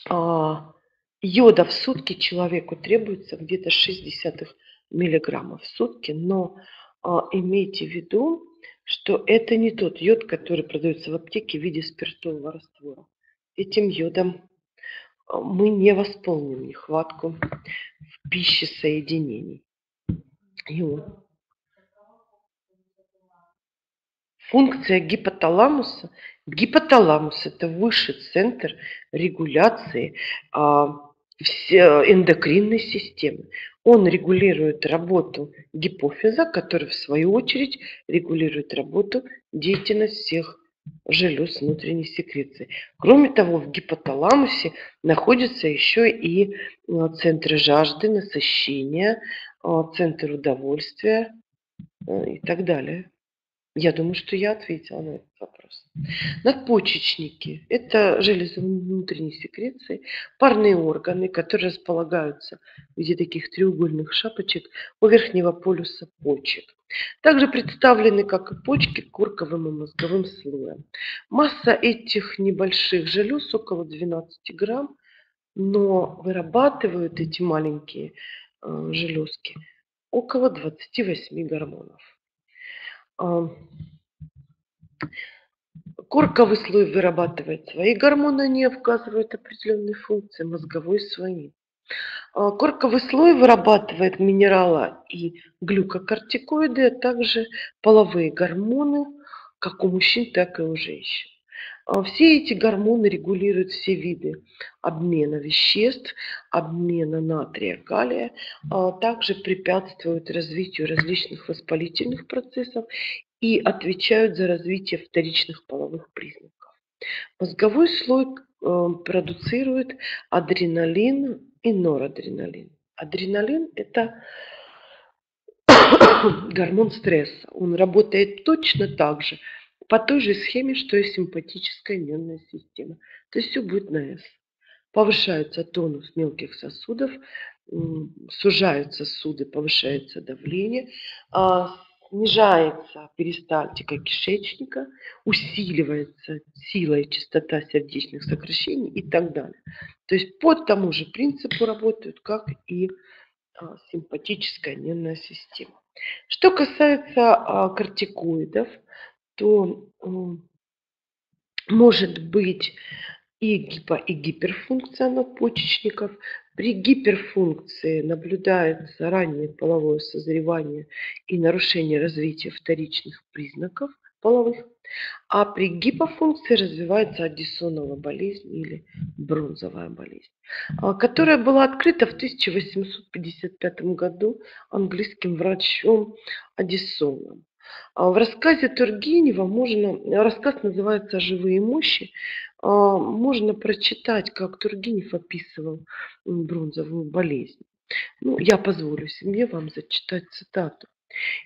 а, йода в сутки человеку требуется где-то 0,6 миллиграммов в сутки, но а, имейте в виду, что это не тот йод, который продается в аптеке в виде спиртового раствора. Этим йодом а, мы не восполним нехватку в пище соединений. Йод. Функция гипоталамуса. Гипоталамус– это высший центр регуляции а, эндокринной системы. Он регулирует работу гипофиза, который в свою очередь регулирует работу, деятельность всех желез внутренней секреции. Кроме того, в гипоталамусе находятся еще и а, центры жажды, насыщения, а, центр удовольствия а, и так далее. Я думаю, что я ответила на этот вопрос. Надпочечники– это железы внутренней секреции, парные органы, которые располагаются в виде таких треугольных шапочек у верхнего полюса почек. Также представлены, как и почки, корковым и мозговым слоем. Масса этих небольших желез около 12 грамм, но вырабатывают эти маленькие э, железки около 28 гормонов. Корковый слой вырабатывает свои гормоны, они оказывают определенные функции, мозговой свои. А, Корковый слой вырабатывает минерала и глюкокортикоиды, а также половые гормоны, как у мужчин, так и у женщин. А, Все эти гормоны регулируют все виды обмена веществ, обмена натрия, калия, а также препятствуют развитию различных воспалительных процессов и отвечают за развитие вторичных половых признаков. Мозговой слой э, продуцирует адреналин и норадреналин. Адреналин – это гормон стресса. Он работает точно так же, по той же схеме, что и симпатическая нервная система. То есть все будет на S. Повышается тонус мелких сосудов, сужаются сосуды, повышается давление, а, снижается перистальтика кишечника, усиливается сила и частота сердечных сокращений и так далее. То есть по тому же принципу работают, как и а, симпатическая нервная система. Что касается а, кортикоидов, то м, может быть и гипо- и гиперфункция надпочечников. При гиперфункции наблюдается раннее половое созревание и нарушение развития вторичных признаков половых, а при гипофункции развивается аддисоновая болезнь или бронзовая болезнь, а, которая была открыта в 1855 году английским врачом Аддисоном. А В рассказе Тургенева можно, рассказ называется «Живые мощи», а, можно прочитать, как Тургенев описывал бронзовую болезнь. Ну, я позволю себе вам зачитать цитату.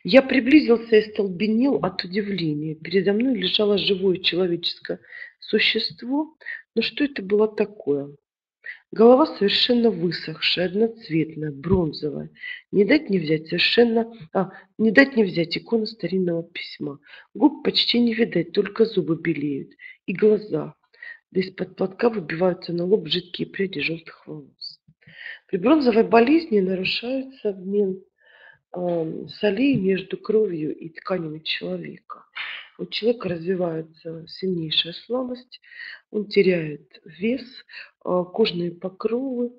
Я приблизился и столбенел от удивления. Передо мной лежало живое человеческое существо. Но что это было такое? Голова совершенно высохшая, одноцветная, бронзовая. Не дать не взять совершенно... А, не дать не взять икона старинного письма. Губ почти не видать, только зубы белеют. И глаза. Да из-под платка выбиваются на лоб жидкие пряди желтых волос. При бронзовой болезни нарушается обмен ам, солей между кровью и тканями человека. У человека развивается сильнейшая слабость, он теряет вес, а, кожные покровы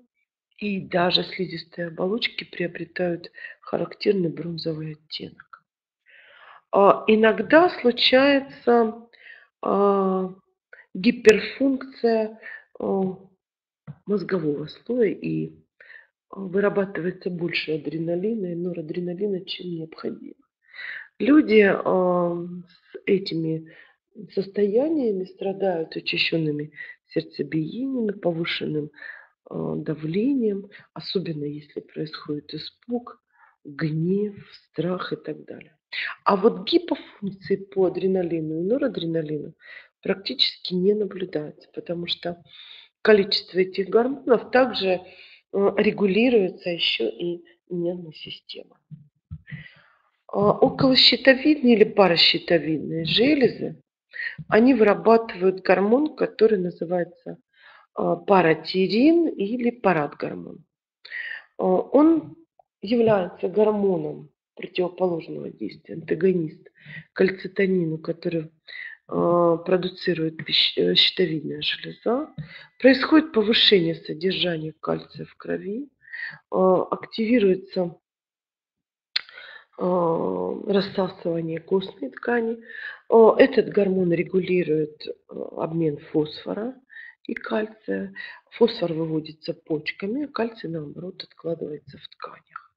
и даже слизистые оболочки приобретают характерный бронзовый оттенок. А, Иногда случается а, гиперфункция мозгового слоя и вырабатывается больше адреналина и норадреналина, чем необходимо. Люди а, с этими состояниями страдают учащенными сердцебиениями, повышенным а, давлением, особенно если происходит испуг, гнев, страх и так далее. А вот гипофункции по адреналину и норадреналину практически не наблюдается, потому что количество этих гормонов также э, регулируется еще и нервной системой. А, Околощитовидные или паращитовидные железы, они вырабатывают гормон, который называется а, паратирин или парадгормон. А, Он является гормоном противоположного действия, антагонист кальцитонину, который продуцирует э, щитовидная железа. Происходит повышение содержания кальция в крови, активируется а, рассасывание костной ткани. А, Этот гормон регулирует а, обмен фосфора и кальция. Фосфор выводится почками, а кальций, наоборот, откладывается в тканях.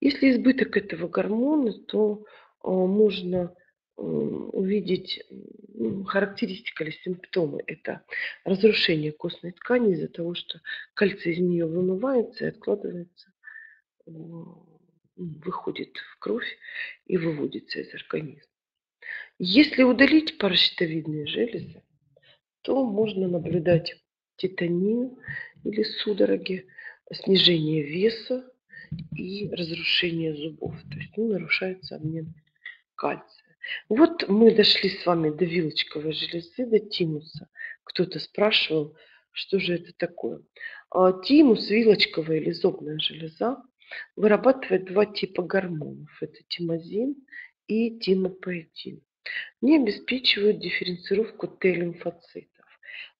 Если избыток этого гормона, то можно увидеть м, характеристика или симптомы. Это разрушение костной ткани из-за того, что кальций из нее вымывается и откладывается выходит в кровь и выводится из организма. Если удалить паращитовидные железы, то можно наблюдать титанию или судороги, снижение веса и разрушение зубов. То есть ну, нарушается обмен кальция. Вот мы дошли с вами до вилочковой железы, до тимуса. Кто-то спрашивал, что же это такое. А, Тимус, вилочковая или зобная железа, вырабатывает два типа гормонов. Это тимозин и тимопоэтин. не обеспечивают дифференцировку Т-лимфоцитов.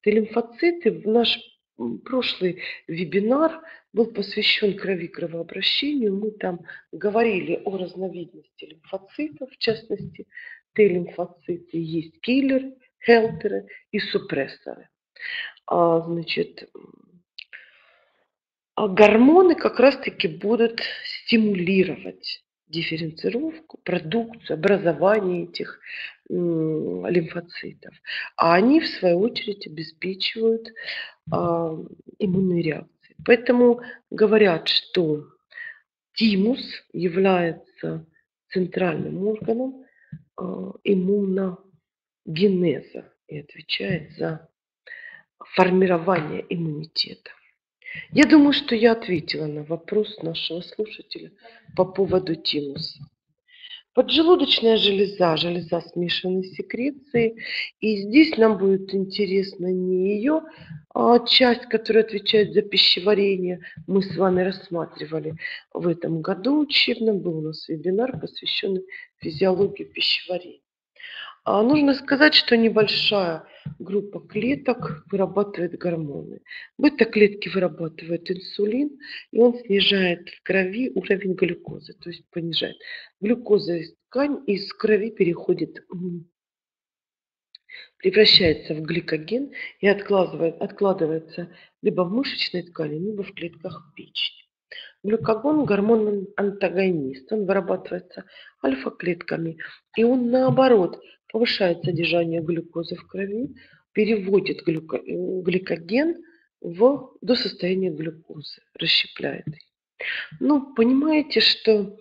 Т-лимфоциты в наш прошлый вебинар был посвящен крови кровообращению. Мы там говорили о разновидности лимфоцитов, в частности, Т-лимфоциты есть киллеры, хелперы и супрессоры. А, значит, гормоны как раз-таки будут стимулировать дифференцировку, продукцию, образование этих лимфоцитов. А они, в свою очередь, обеспечивают а, иммунные реакции. Поэтому говорят, что тимус является центральным органом а, иммуногенеза и отвечает за формирование иммунитета. Я думаю, что я ответила на вопрос нашего слушателя по поводу тимуса. Поджелудочная железа, железа смешанной секреции. И здесь нам будет интересно не ее а часть, которая отвечает за пищеварение. Мы с вами рассматривали в этом году учебном. Был у нас вебинар, посвященный физиологии пищеварения. А нужно сказать, что небольшая группа клеток вырабатывает гормоны. Бета-клетки вырабатывают инсулин, и он снижает в крови уровень глюкозы, то есть понижает. Глюкоза из ткань из крови переходит, превращается в гликоген и откладывается либо в мышечной ткани, либо в клетках печени. Глюкагон – гормон-антагонист, он вырабатывается альфа-клетками, и он наоборот повышает содержание глюкозы в крови, переводит глюко, гликоген в, до состояния глюкозы, расщепляет. Ну, понимаете, что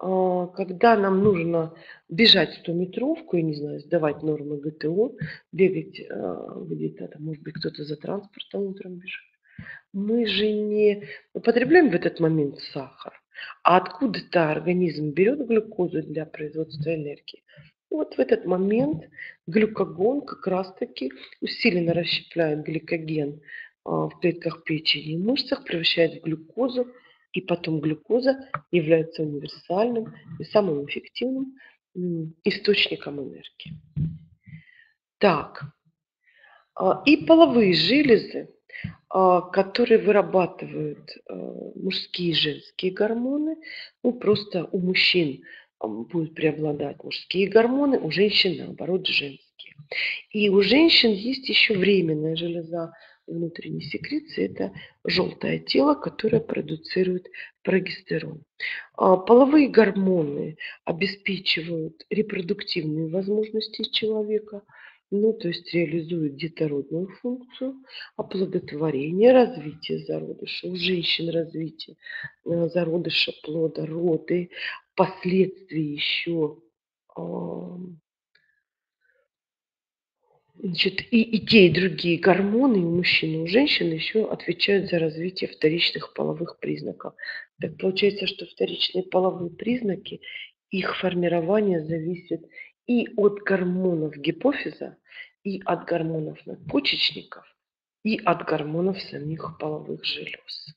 э, когда нам нужно бежать 100-метровку, я не знаю, сдавать нормы ГТО, бегать э, где-то, может быть, кто-то за транспортом утром бежит, мы же не употребляем в этот момент сахар, а откуда-то организм берет глюкозу для производства энергии. Вот в этот момент глюкогон как раз-таки усиленно расщепляет гликоген а, в клетках печени и мышцах, превращает в глюкозу, и потом глюкоза является универсальным и самым эффективным источником энергии. Так, а, и половые железы а, которые вырабатывают мужские и женские гормоны. Ну, просто у мужчин будут преобладать мужские гормоны, у женщин, наоборот, женские. И у женщин есть еще временная железа внутренней секреции. Это желтое тело, которое продуцирует прогестерон. А, половые гормоны обеспечивают репродуктивные возможности человека – ну, то есть реализует детородную функцию, оплодотворение, развитие зародыша, у женщин развитие э, зародыша плода, роды, впоследствии еще Значит, и, и те, и другие гормоны у мужчин и у женщин еще отвечают за развитие вторичных половых признаков. Так получается, что вторичные половые признаки, их формирование зависит и от гормонов гипофиза, и от гормонов надпочечников, и от гормонов самих половых желез.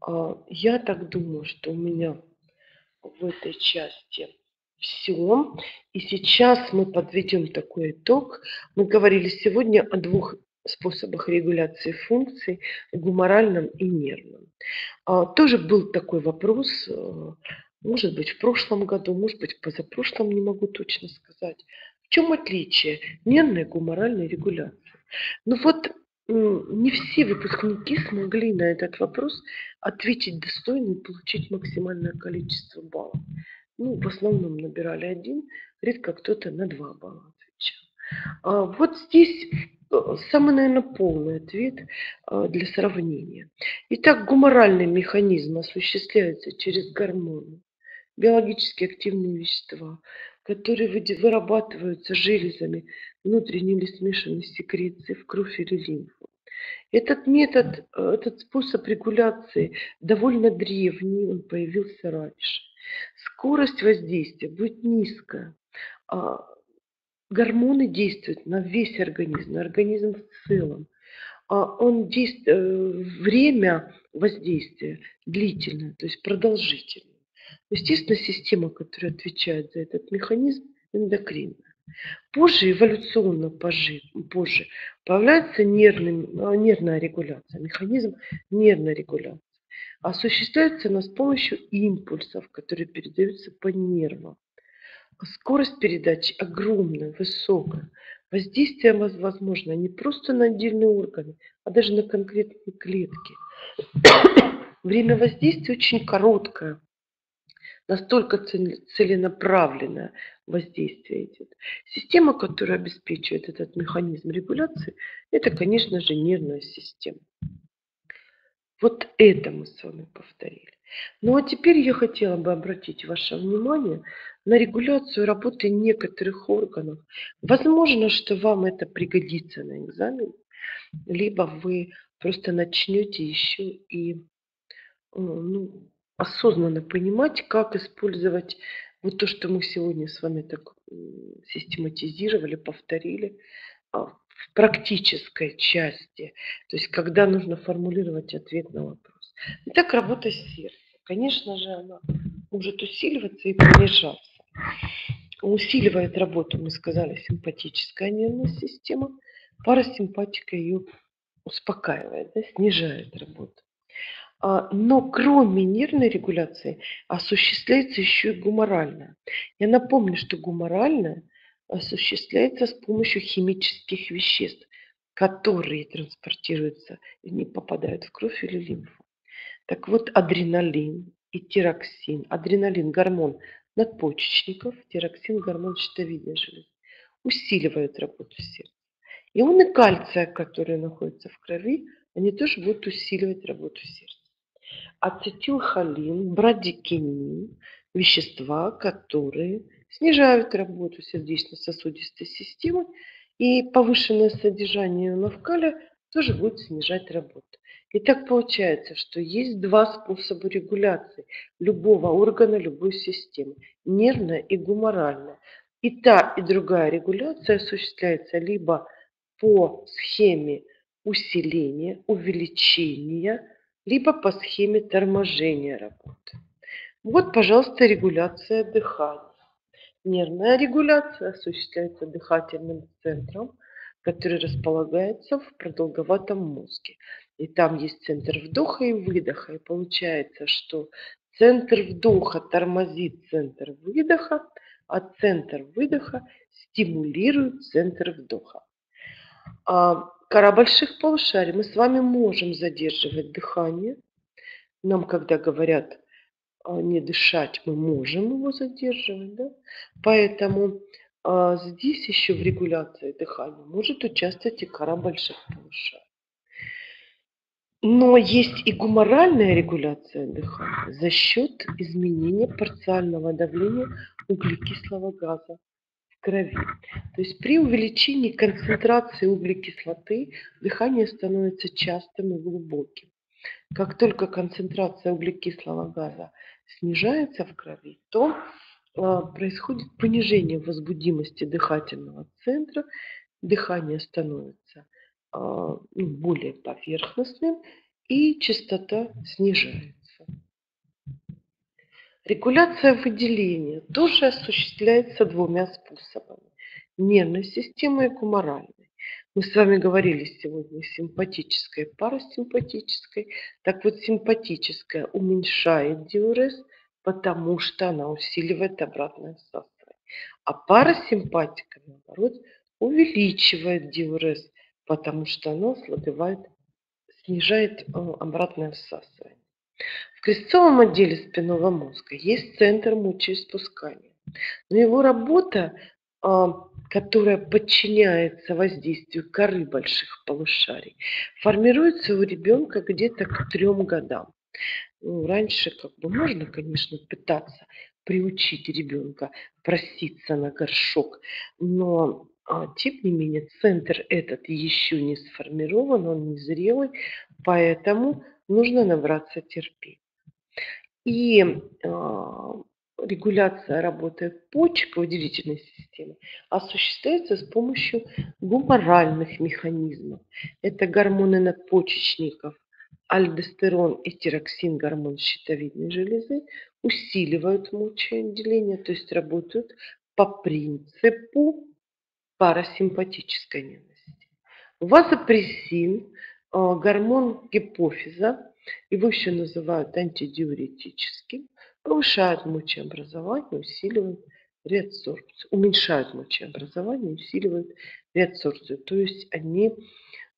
А, я так думаю, что у меня в этой части все. И сейчас мы подведем такой итог. Мы говорили сегодня о двух способах регуляции функций, гуморальном и нервном. А, тоже был такой вопрос э, может быть, в прошлом году, может быть, позапрошлом, не могу точно сказать. В чем отличие нервной и гуморальной регуляции? Ну вот не все выпускники смогли на этот вопрос ответить достойно и получить максимальное количество баллов. Ну, в основном набирали один, редко кто-то на два балла отвечал. А вот здесь э, самый, наверное, полный ответ э, для сравнения. Итак, гуморальный механизм осуществляется через гормоны биологически активные вещества, которые вырабатываются железами внутренней или смешанной секреции в кровь или лимфу. Этот метод, э, этот способ регуляции довольно древний, он появился раньше. Скорость воздействия будет низкая. А гормоны действуют на весь организм, на организм в целом. А он действует, э, время воздействия длительное, то есть продолжительное. Естественно, система, которая отвечает за этот механизм, эндокринная. Позже, эволюционно позже, позже появляется нервный, а, нервная регуляция, механизм нервной регуляции. Осуществляется она с помощью импульсов, которые передаются по нервам. Скорость передачи огромная, высокая. Воздействие возможно не просто на отдельные органы, а даже на конкретные клетки. Время воздействия очень короткое, настолько целенаправленное воздействие идет. Система, которая обеспечивает этот механизм регуляции, это, конечно же, нервная система. Вот это мы с вами повторили. Ну а теперь я хотела бы обратить ваше внимание на регуляцию работы некоторых органов. Возможно, что вам это пригодится на экзамене, либо вы просто начнете еще и ну, осознанно понимать, как использовать вот то, что мы сегодня с вами так систематизировали, повторили а, в практической части, то есть когда нужно формулировать ответ на вопрос. Итак, работа сердца. Конечно же, она может усиливаться и понижаться. Усиливает работу, мы сказали, симпатическая нервная система. Парасимпатика ее успокаивает, да, снижает работу. А, но кроме нервной регуляции осуществляется еще и гуморальная. Я напомню, что гуморальная осуществляется с помощью химических веществ, которые транспортируются и не попадают в кровь или лимфу. Так вот, адреналин и тироксин. Адреналин – гормон надпочечников, тироксин – гормон щитовидной железы. Усиливают работу сердца. Ионы кальция, которые находятся в крови, они тоже будут усиливать работу сердца ацетилхолин, брадикинин, вещества, которые снижают работу сердечно-сосудистой системы, и повышенное содержание ионов тоже будет снижать работу. И так получается, что есть два способа регуляции любого органа, любой системы. Нервная и гуморальная. И та, и другая регуляция осуществляется либо по схеме усиления, увеличения либо по схеме торможения работы. Вот, пожалуйста, регуляция дыхания. Нервная регуляция осуществляется дыхательным центром, который располагается в продолговатом мозге. И там есть центр вдоха и выдоха. И получается, что центр вдоха тормозит центр выдоха, а центр выдоха стимулирует центр вдоха. А кора больших полушарий. Мы с вами можем задерживать дыхание. Нам, когда говорят а, не дышать, мы можем его задерживать. Да? Поэтому а, здесь еще в регуляции дыхания может участвовать и кора больших полушарий. Но есть и гуморальная регуляция дыхания за счет изменения парциального давления углекислого газа крови. То есть при увеличении концентрации углекислоты дыхание становится частым и глубоким. Как только концентрация углекислого газа снижается в крови, то а, происходит понижение возбудимости дыхательного центра, дыхание становится а, ну, более поверхностным и частота снижается. Регуляция выделения тоже осуществляется двумя способами. Нервной системой и гуморальной. Мы с вами говорили сегодня о симпатической парасимпатической. Так вот, симпатическая уменьшает диурез, потому что она усиливает обратное всасывание. А парасимпатика, наоборот, увеличивает диурез, потому что она ослабевает, снижает э, обратное всасывание. Крестцовом отделе спинного мозга есть центр мочеиспускания. Но его работа, а, которая подчиняется воздействию коры больших полушарий, формируется у ребенка где-то к трем годам. Ну, раньше как бы можно, конечно, пытаться приучить ребенка проситься на горшок, но а, тем не менее центр этот еще не сформирован, он не зрелый, поэтому нужно набраться терпения. И э, регуляция работы почек выделительной системы осуществляется с помощью гуморальных механизмов. Это гормоны надпочечников, альдостерон и тироксин, гормон щитовидной железы, усиливают мочеотделение, то есть работают по принципу парасимпатической нервной Вазопрессин, а, гормон гипофиза, его еще называют антидиуретическим, повышает мочеобразование, усиливает реабсорбцию, уменьшают мочеобразование, усиливают реабсорбцию. То есть они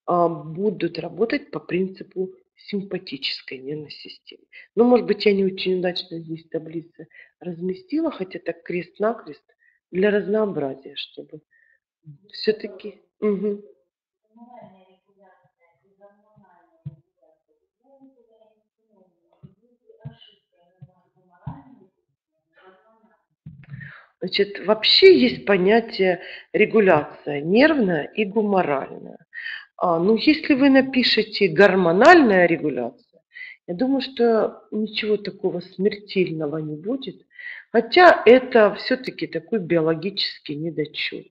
а, будут работать по принципу симпатической нервной системы. Но, может быть, я не очень удачно здесь таблицы разместила, хотя так крест-накрест для разнообразия, чтобы все-таки... Угу. Значит, вообще есть понятие регуляция нервная и гуморальная. А, ну, если вы напишете гормональная регуляция, я думаю, что ничего такого смертельного не будет. Хотя это все-таки такой биологический недочет.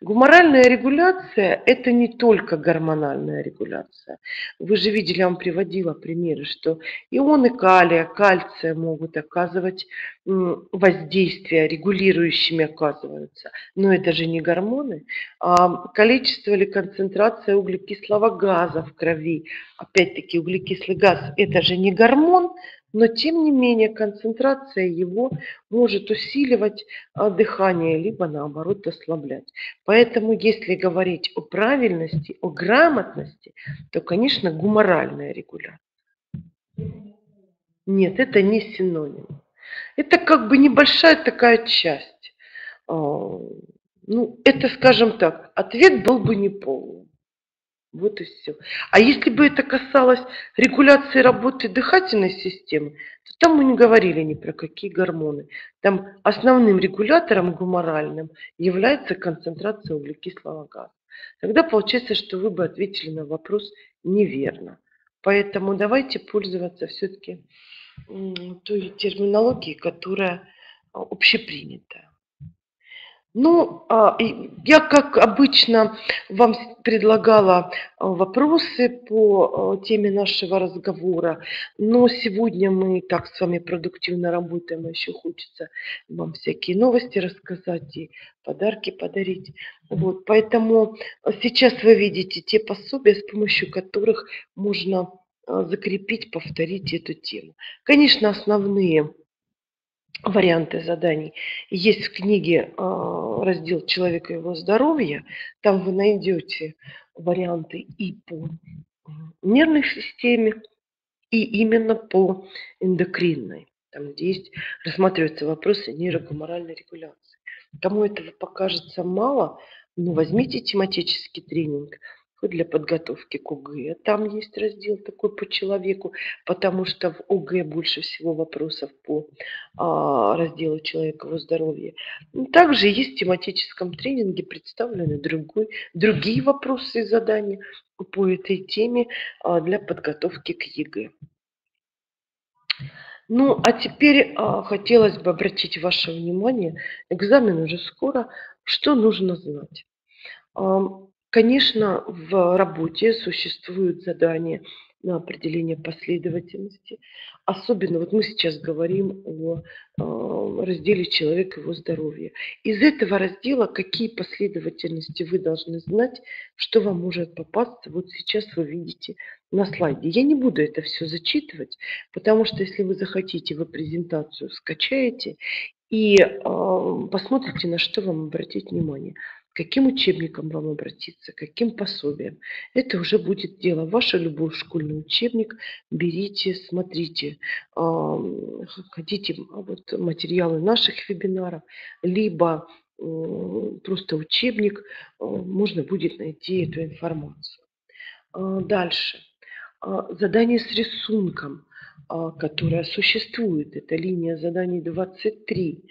Гуморальная регуляция – это не только гормональная регуляция. Вы же видели, я вам приводила примеры, что ионы калия, кальция могут оказывать воздействие, регулирующими оказываются. Но это же не гормоны. А количество или концентрация углекислого газа в крови, опять-таки углекислый газ – это же не гормон, но тем не менее концентрация его может усиливать а, дыхание, либо наоборот ослаблять. Поэтому если говорить о правильности, о грамотности, то, конечно, гуморальная регуляция. Нет, это не синоним. Это как бы небольшая такая часть. А, ну, это, скажем так, ответ был бы неполный. Вот и все. А если бы это касалось регуляции работы дыхательной системы, то там мы не говорили ни про какие гормоны. Там основным регулятором гуморальным является концентрация углекислого газа. Тогда получается, что вы бы ответили на вопрос неверно. Поэтому давайте пользоваться все-таки той терминологией, которая а, общепринятая. Ну, а, я, как обычно, вам предлагала а, вопросы по а, теме нашего разговора, но сегодня мы так с вами продуктивно работаем, еще хочется вам всякие новости рассказать и подарки подарить. Вот, поэтому сейчас вы видите те пособия, с помощью которых можно закрепить, повторить эту тему. Конечно, основные варианты заданий. Есть в книге а, раздел «Человек и его здоровье». Там вы найдете варианты и по нервной системе, и именно по эндокринной. Там, где есть, рассматриваются вопросы нейрогуморальной регуляции. Кому этого покажется мало, ну, возьмите тематический тренинг – для подготовки к ОГЭ. Там есть раздел такой по человеку, потому что в ОГЭ больше всего вопросов по а, разделу человек и его здоровье. Также есть в тематическом тренинге представлены другой, другие вопросы и задания по этой теме а, для подготовки к ЕГЭ. Ну, а теперь а, хотелось бы обратить ваше внимание, экзамен уже скоро, что нужно знать. Конечно, в работе существуют задания на определение последовательности. Особенно вот мы сейчас говорим о э, разделе человека и его здоровья. Из этого раздела какие последовательности вы должны знать, что вам может попасться. Вот сейчас вы видите на слайде. Я не буду это все зачитывать, потому что если вы захотите, вы презентацию скачаете и э, посмотрите, на что вам обратить внимание каким учебником вам обратиться, каким пособием. Это уже будет дело ваше, любой школьный учебник. Берите, смотрите, хотите вот, материалы наших вебинаров, либо просто учебник, можно будет найти эту информацию. А, дальше. А, задание с рисунком, а, которое существует. Это линия заданий 23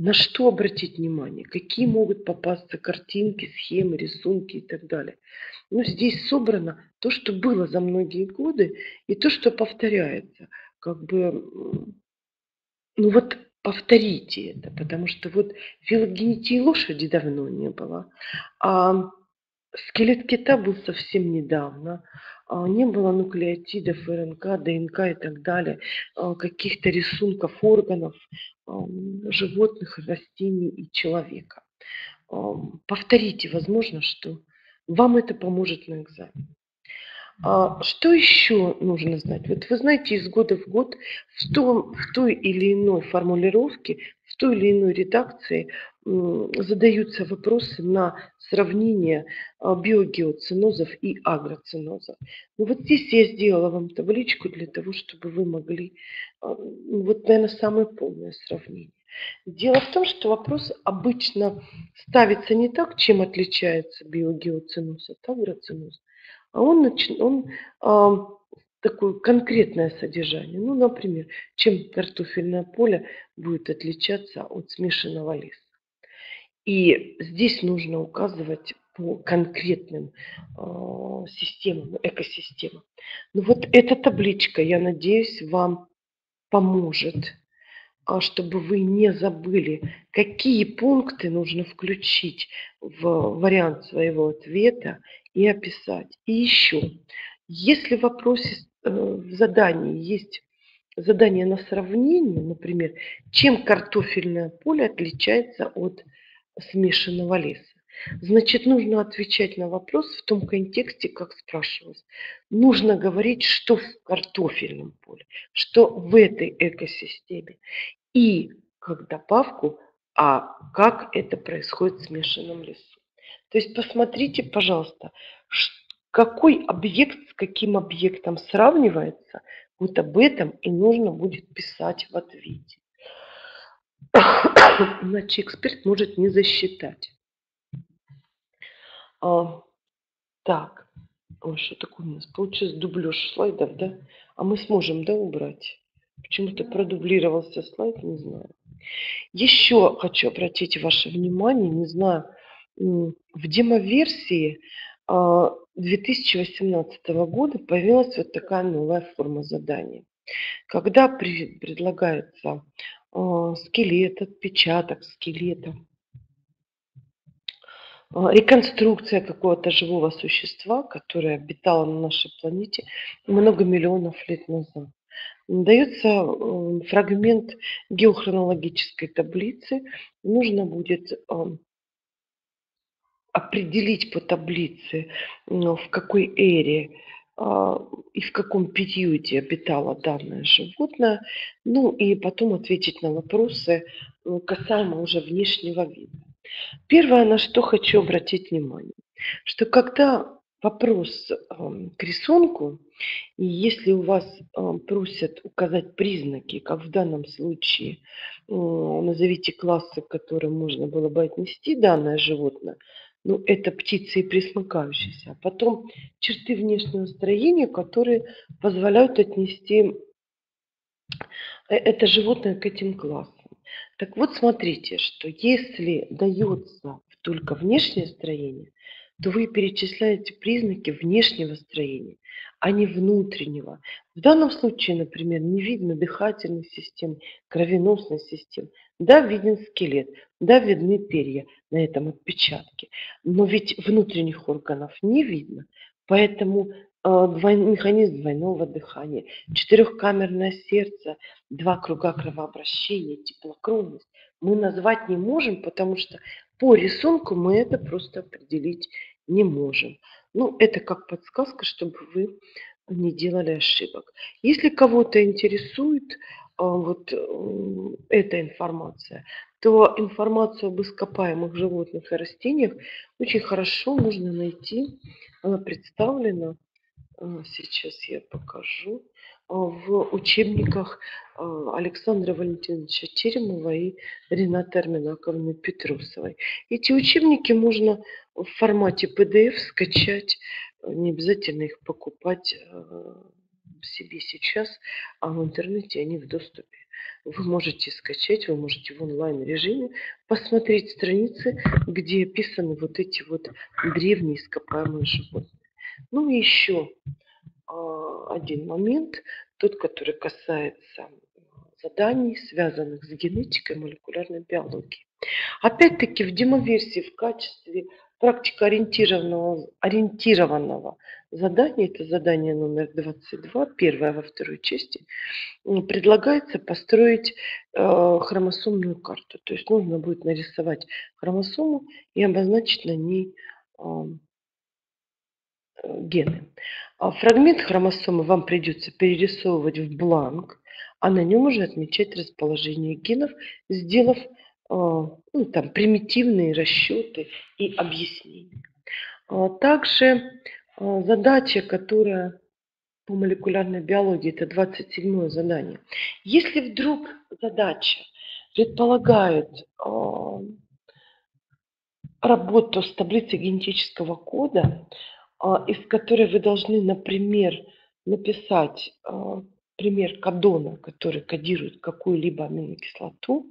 на что обратить внимание, какие могут попасться картинки, схемы, рисунки и так далее. Но здесь собрано то, что было за многие годы, и то, что повторяется. Как бы, ну вот повторите это, потому что вот филогенетии лошади давно не было, а скелет кита был совсем недавно, а, не было нуклеотидов, РНК, ДНК и так далее, а, каких-то рисунков органов, животных, растений и человека. Повторите, возможно, что вам это поможет на экзамене. А что еще нужно знать? Вот вы знаете, из года в год в, том, в той или иной формулировке, в той или иной редакции задаются вопросы на сравнение а, биогеоцинозов и агроцинозов. Ну вот здесь я сделала вам табличку для того, чтобы вы могли, а, вот, наверное, самое полное сравнение. Дело в том, что вопрос обычно ставится не так, чем отличается биогеоциноз от агроциноза, а он, нач... он а, такое конкретное содержание. Ну, например, чем картофельное поле будет отличаться от смешанного леса. И здесь нужно указывать по конкретным э, системам, экосистемам. Ну вот эта табличка, я надеюсь, вам поможет, а, чтобы вы не забыли, какие пункты нужно включить в вариант своего ответа и описать. И еще, если в вопросе, э, в задании есть задание на сравнение, например, чем картофельное поле отличается от смешанного леса, значит, нужно отвечать на вопрос в том контексте, как спрашивалось. Нужно говорить, что в картофельном поле, что в этой экосистеме. И как добавку, а как это происходит в смешанном лесу. То есть посмотрите, пожалуйста, какой объект с каким объектом сравнивается, вот об этом и нужно будет писать в ответе. Иначе эксперт может не засчитать. А, так, Ой, что такое у нас? Получилось дубляж слайдов, да? А мы сможем, да, убрать? Почему-то продублировался слайд, не знаю. Еще хочу обратить ваше внимание, не знаю, в демоверсии 2018 а, года появилась вот такая новая форма задания. Когда предлагается скелет, отпечаток скелета, а, реконструкция какого-то живого существа, которое обитало на нашей планете много миллионов лет назад. Дается фрагмент геохронологической таблицы. Нужно будет определить по таблице, в какой эре а, и в каком периоде обитало данное животное, ну и потом ответить на вопросы касаемо уже внешнего вида. Первое, на что хочу обратить внимание, что когда вопрос к рисунку, и если у вас просят указать признаки, как в данном случае, назовите классы, к которым можно было бы отнести данное животное, ну, это птицы и пресмыкающиеся. А потом черты внешнего строения, которые позволяют отнести э, это животное к этим классам. Так вот, смотрите, что если дается только внешнее строение, то вы перечисляете признаки внешнего строения, а не внутреннего. В данном случае, например, не видно дыхательной системы, кровеносной системы. Да, виден скелет, да, видны перья на этом отпечатке. Но ведь внутренних органов не видно. Поэтому э, двой, механизм двойного дыхания, четырехкамерное сердце, два круга кровообращения, теплокровность мы назвать не можем, потому что по рисунку мы это просто определить не можем. Ну, это как подсказка, чтобы вы не делали ошибок. Если кого-то интересует а, вот эта информация, то информацию об ископаемых животных и растениях очень хорошо можно найти. Она представлена, а, сейчас я покажу, в учебниках Александра Валентиновича Теремова и Ренаты Арминаковны Петрусовой. Эти учебники можно в формате PDF скачать, не обязательно их покупать э, себе сейчас, а в интернете они в доступе. Вы можете скачать, вы можете в онлайн режиме посмотреть страницы, где описаны вот эти вот древние ископаемые животные. Ну и еще один момент, тот, который касается заданий, связанных с генетикой и молекулярной биологией. Опять-таки в демоверсии в качестве практика ориентированного, заданий, это задание номер 22, первое во второй части, предлагается построить э, хромосомную карту. То есть нужно будет нарисовать хромосому и обозначить на ней гены. А Фрагмент хромосомы вам придется перерисовывать в бланк, а на нем уже отмечать расположение генов, сделав а, ну, там, примитивные расчеты и объяснения. А Также задача, которая по молекулярной биологии, это 27 задание. Если вдруг задача предполагает работу с таблицей генетического кода, из которой вы должны, например, написать а, пример кодона, который кодирует какую-либо аминокислоту,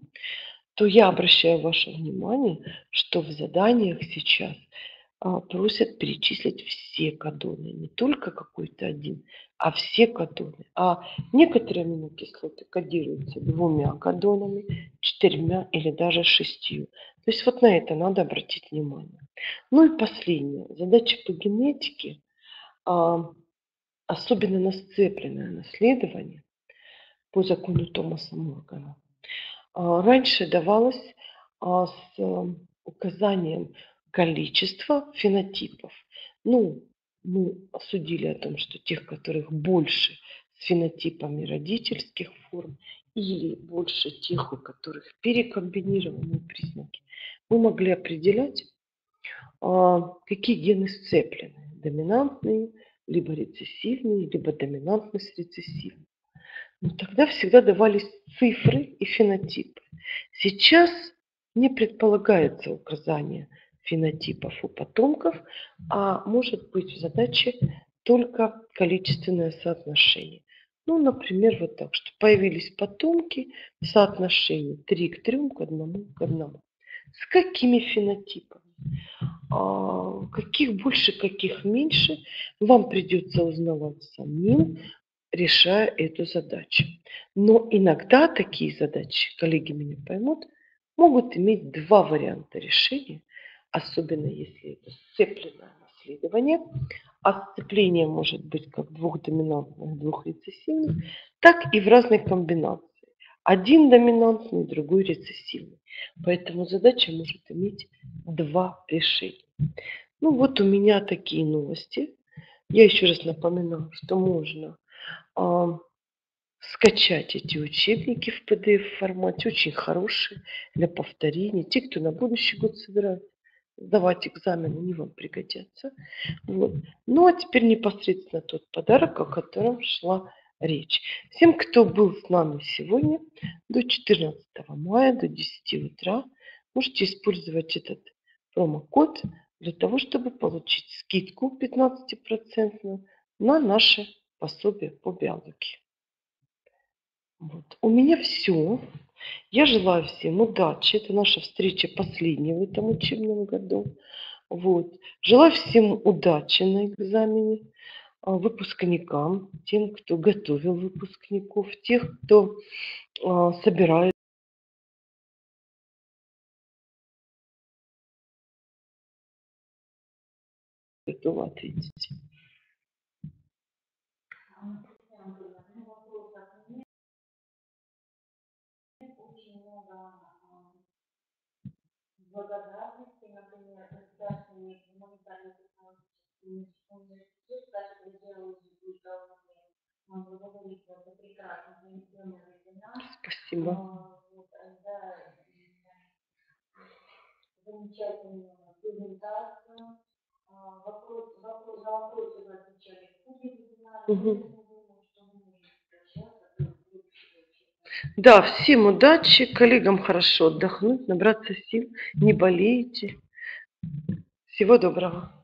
то я обращаю ваше внимание, что в заданиях сейчас а, просят перечислить все кодоны, не только какой-то один, а все кодоны. А некоторые аминокислоты кодируются двумя кодонами, четырьмя или даже шестью. То есть вот на это надо обратить внимание. Ну и последнее. Задача по генетике, а, особенно на сцепленное наследование по закону Томаса Моргана, а, раньше давалось а, с э, указанием количества фенотипов. Ну, мы судили о том, что тех, которых больше с фенотипами родительских форм, или больше тех, у которых перекомбинированные признаки, мы могли определять, а, какие гены сцеплены. Доминантные, либо рецессивные, либо доминантные с рецессивным. Но тогда всегда давались цифры и фенотипы. Сейчас не предполагается указание фенотипов у потомков, а может быть в задаче только количественное соотношение. Ну, например, вот так, что появились потомки в соотношении 3 к 3 к 1 к 1. С какими фенотипами? А, каких больше, каких меньше, вам придется узнавать самим, решая эту задачу. Но иногда такие задачи, коллеги меня поймут, могут иметь два варианта решения, особенно если это сцепленное наследование. А сцепление может быть как двухдоминантных, двухрецессивных, так и в разной комбинации. Один доминантный, другой рецессивный. Поэтому задача может иметь два решения. Ну вот у меня такие новости. Я еще раз напоминаю, что можно а, скачать эти учебники в PDF формате, очень хорошие для повторения. Те, кто на будущий год собирается сдавать экзамен, они вам пригодятся. Вот. Ну а теперь непосредственно тот подарок, о котором шла речь. Всем, кто был с нами сегодня до 14 мая, до 10 утра, можете использовать этот промокод для того, чтобы получить скидку 15% на наше пособие по биологии. Вот. У меня все. Я желаю всем удачи. Это наша встреча последняя в этом учебном году. Вот. Желаю всем удачи на экзамене, а, выпускникам, тем, кто готовил выпускников, тех, кто а, собирает готова ответить. очень много а, благодарности, например, государственный гуманитарный технологический университет, который делал уже давно мы благодарим за это прекрасно занесенный вебинар. Спасибо. А, вот, за замечательную презентацию. А, вопрос, вопрос, за вопросы вы отвечали в ходе вебинара. Мгм. Поэтому думаю, что вы можете обращаться к следующему учебнику. Да, всем удачи, коллегам хорошо отдохнуть, набраться сил, не болейте. Всего доброго.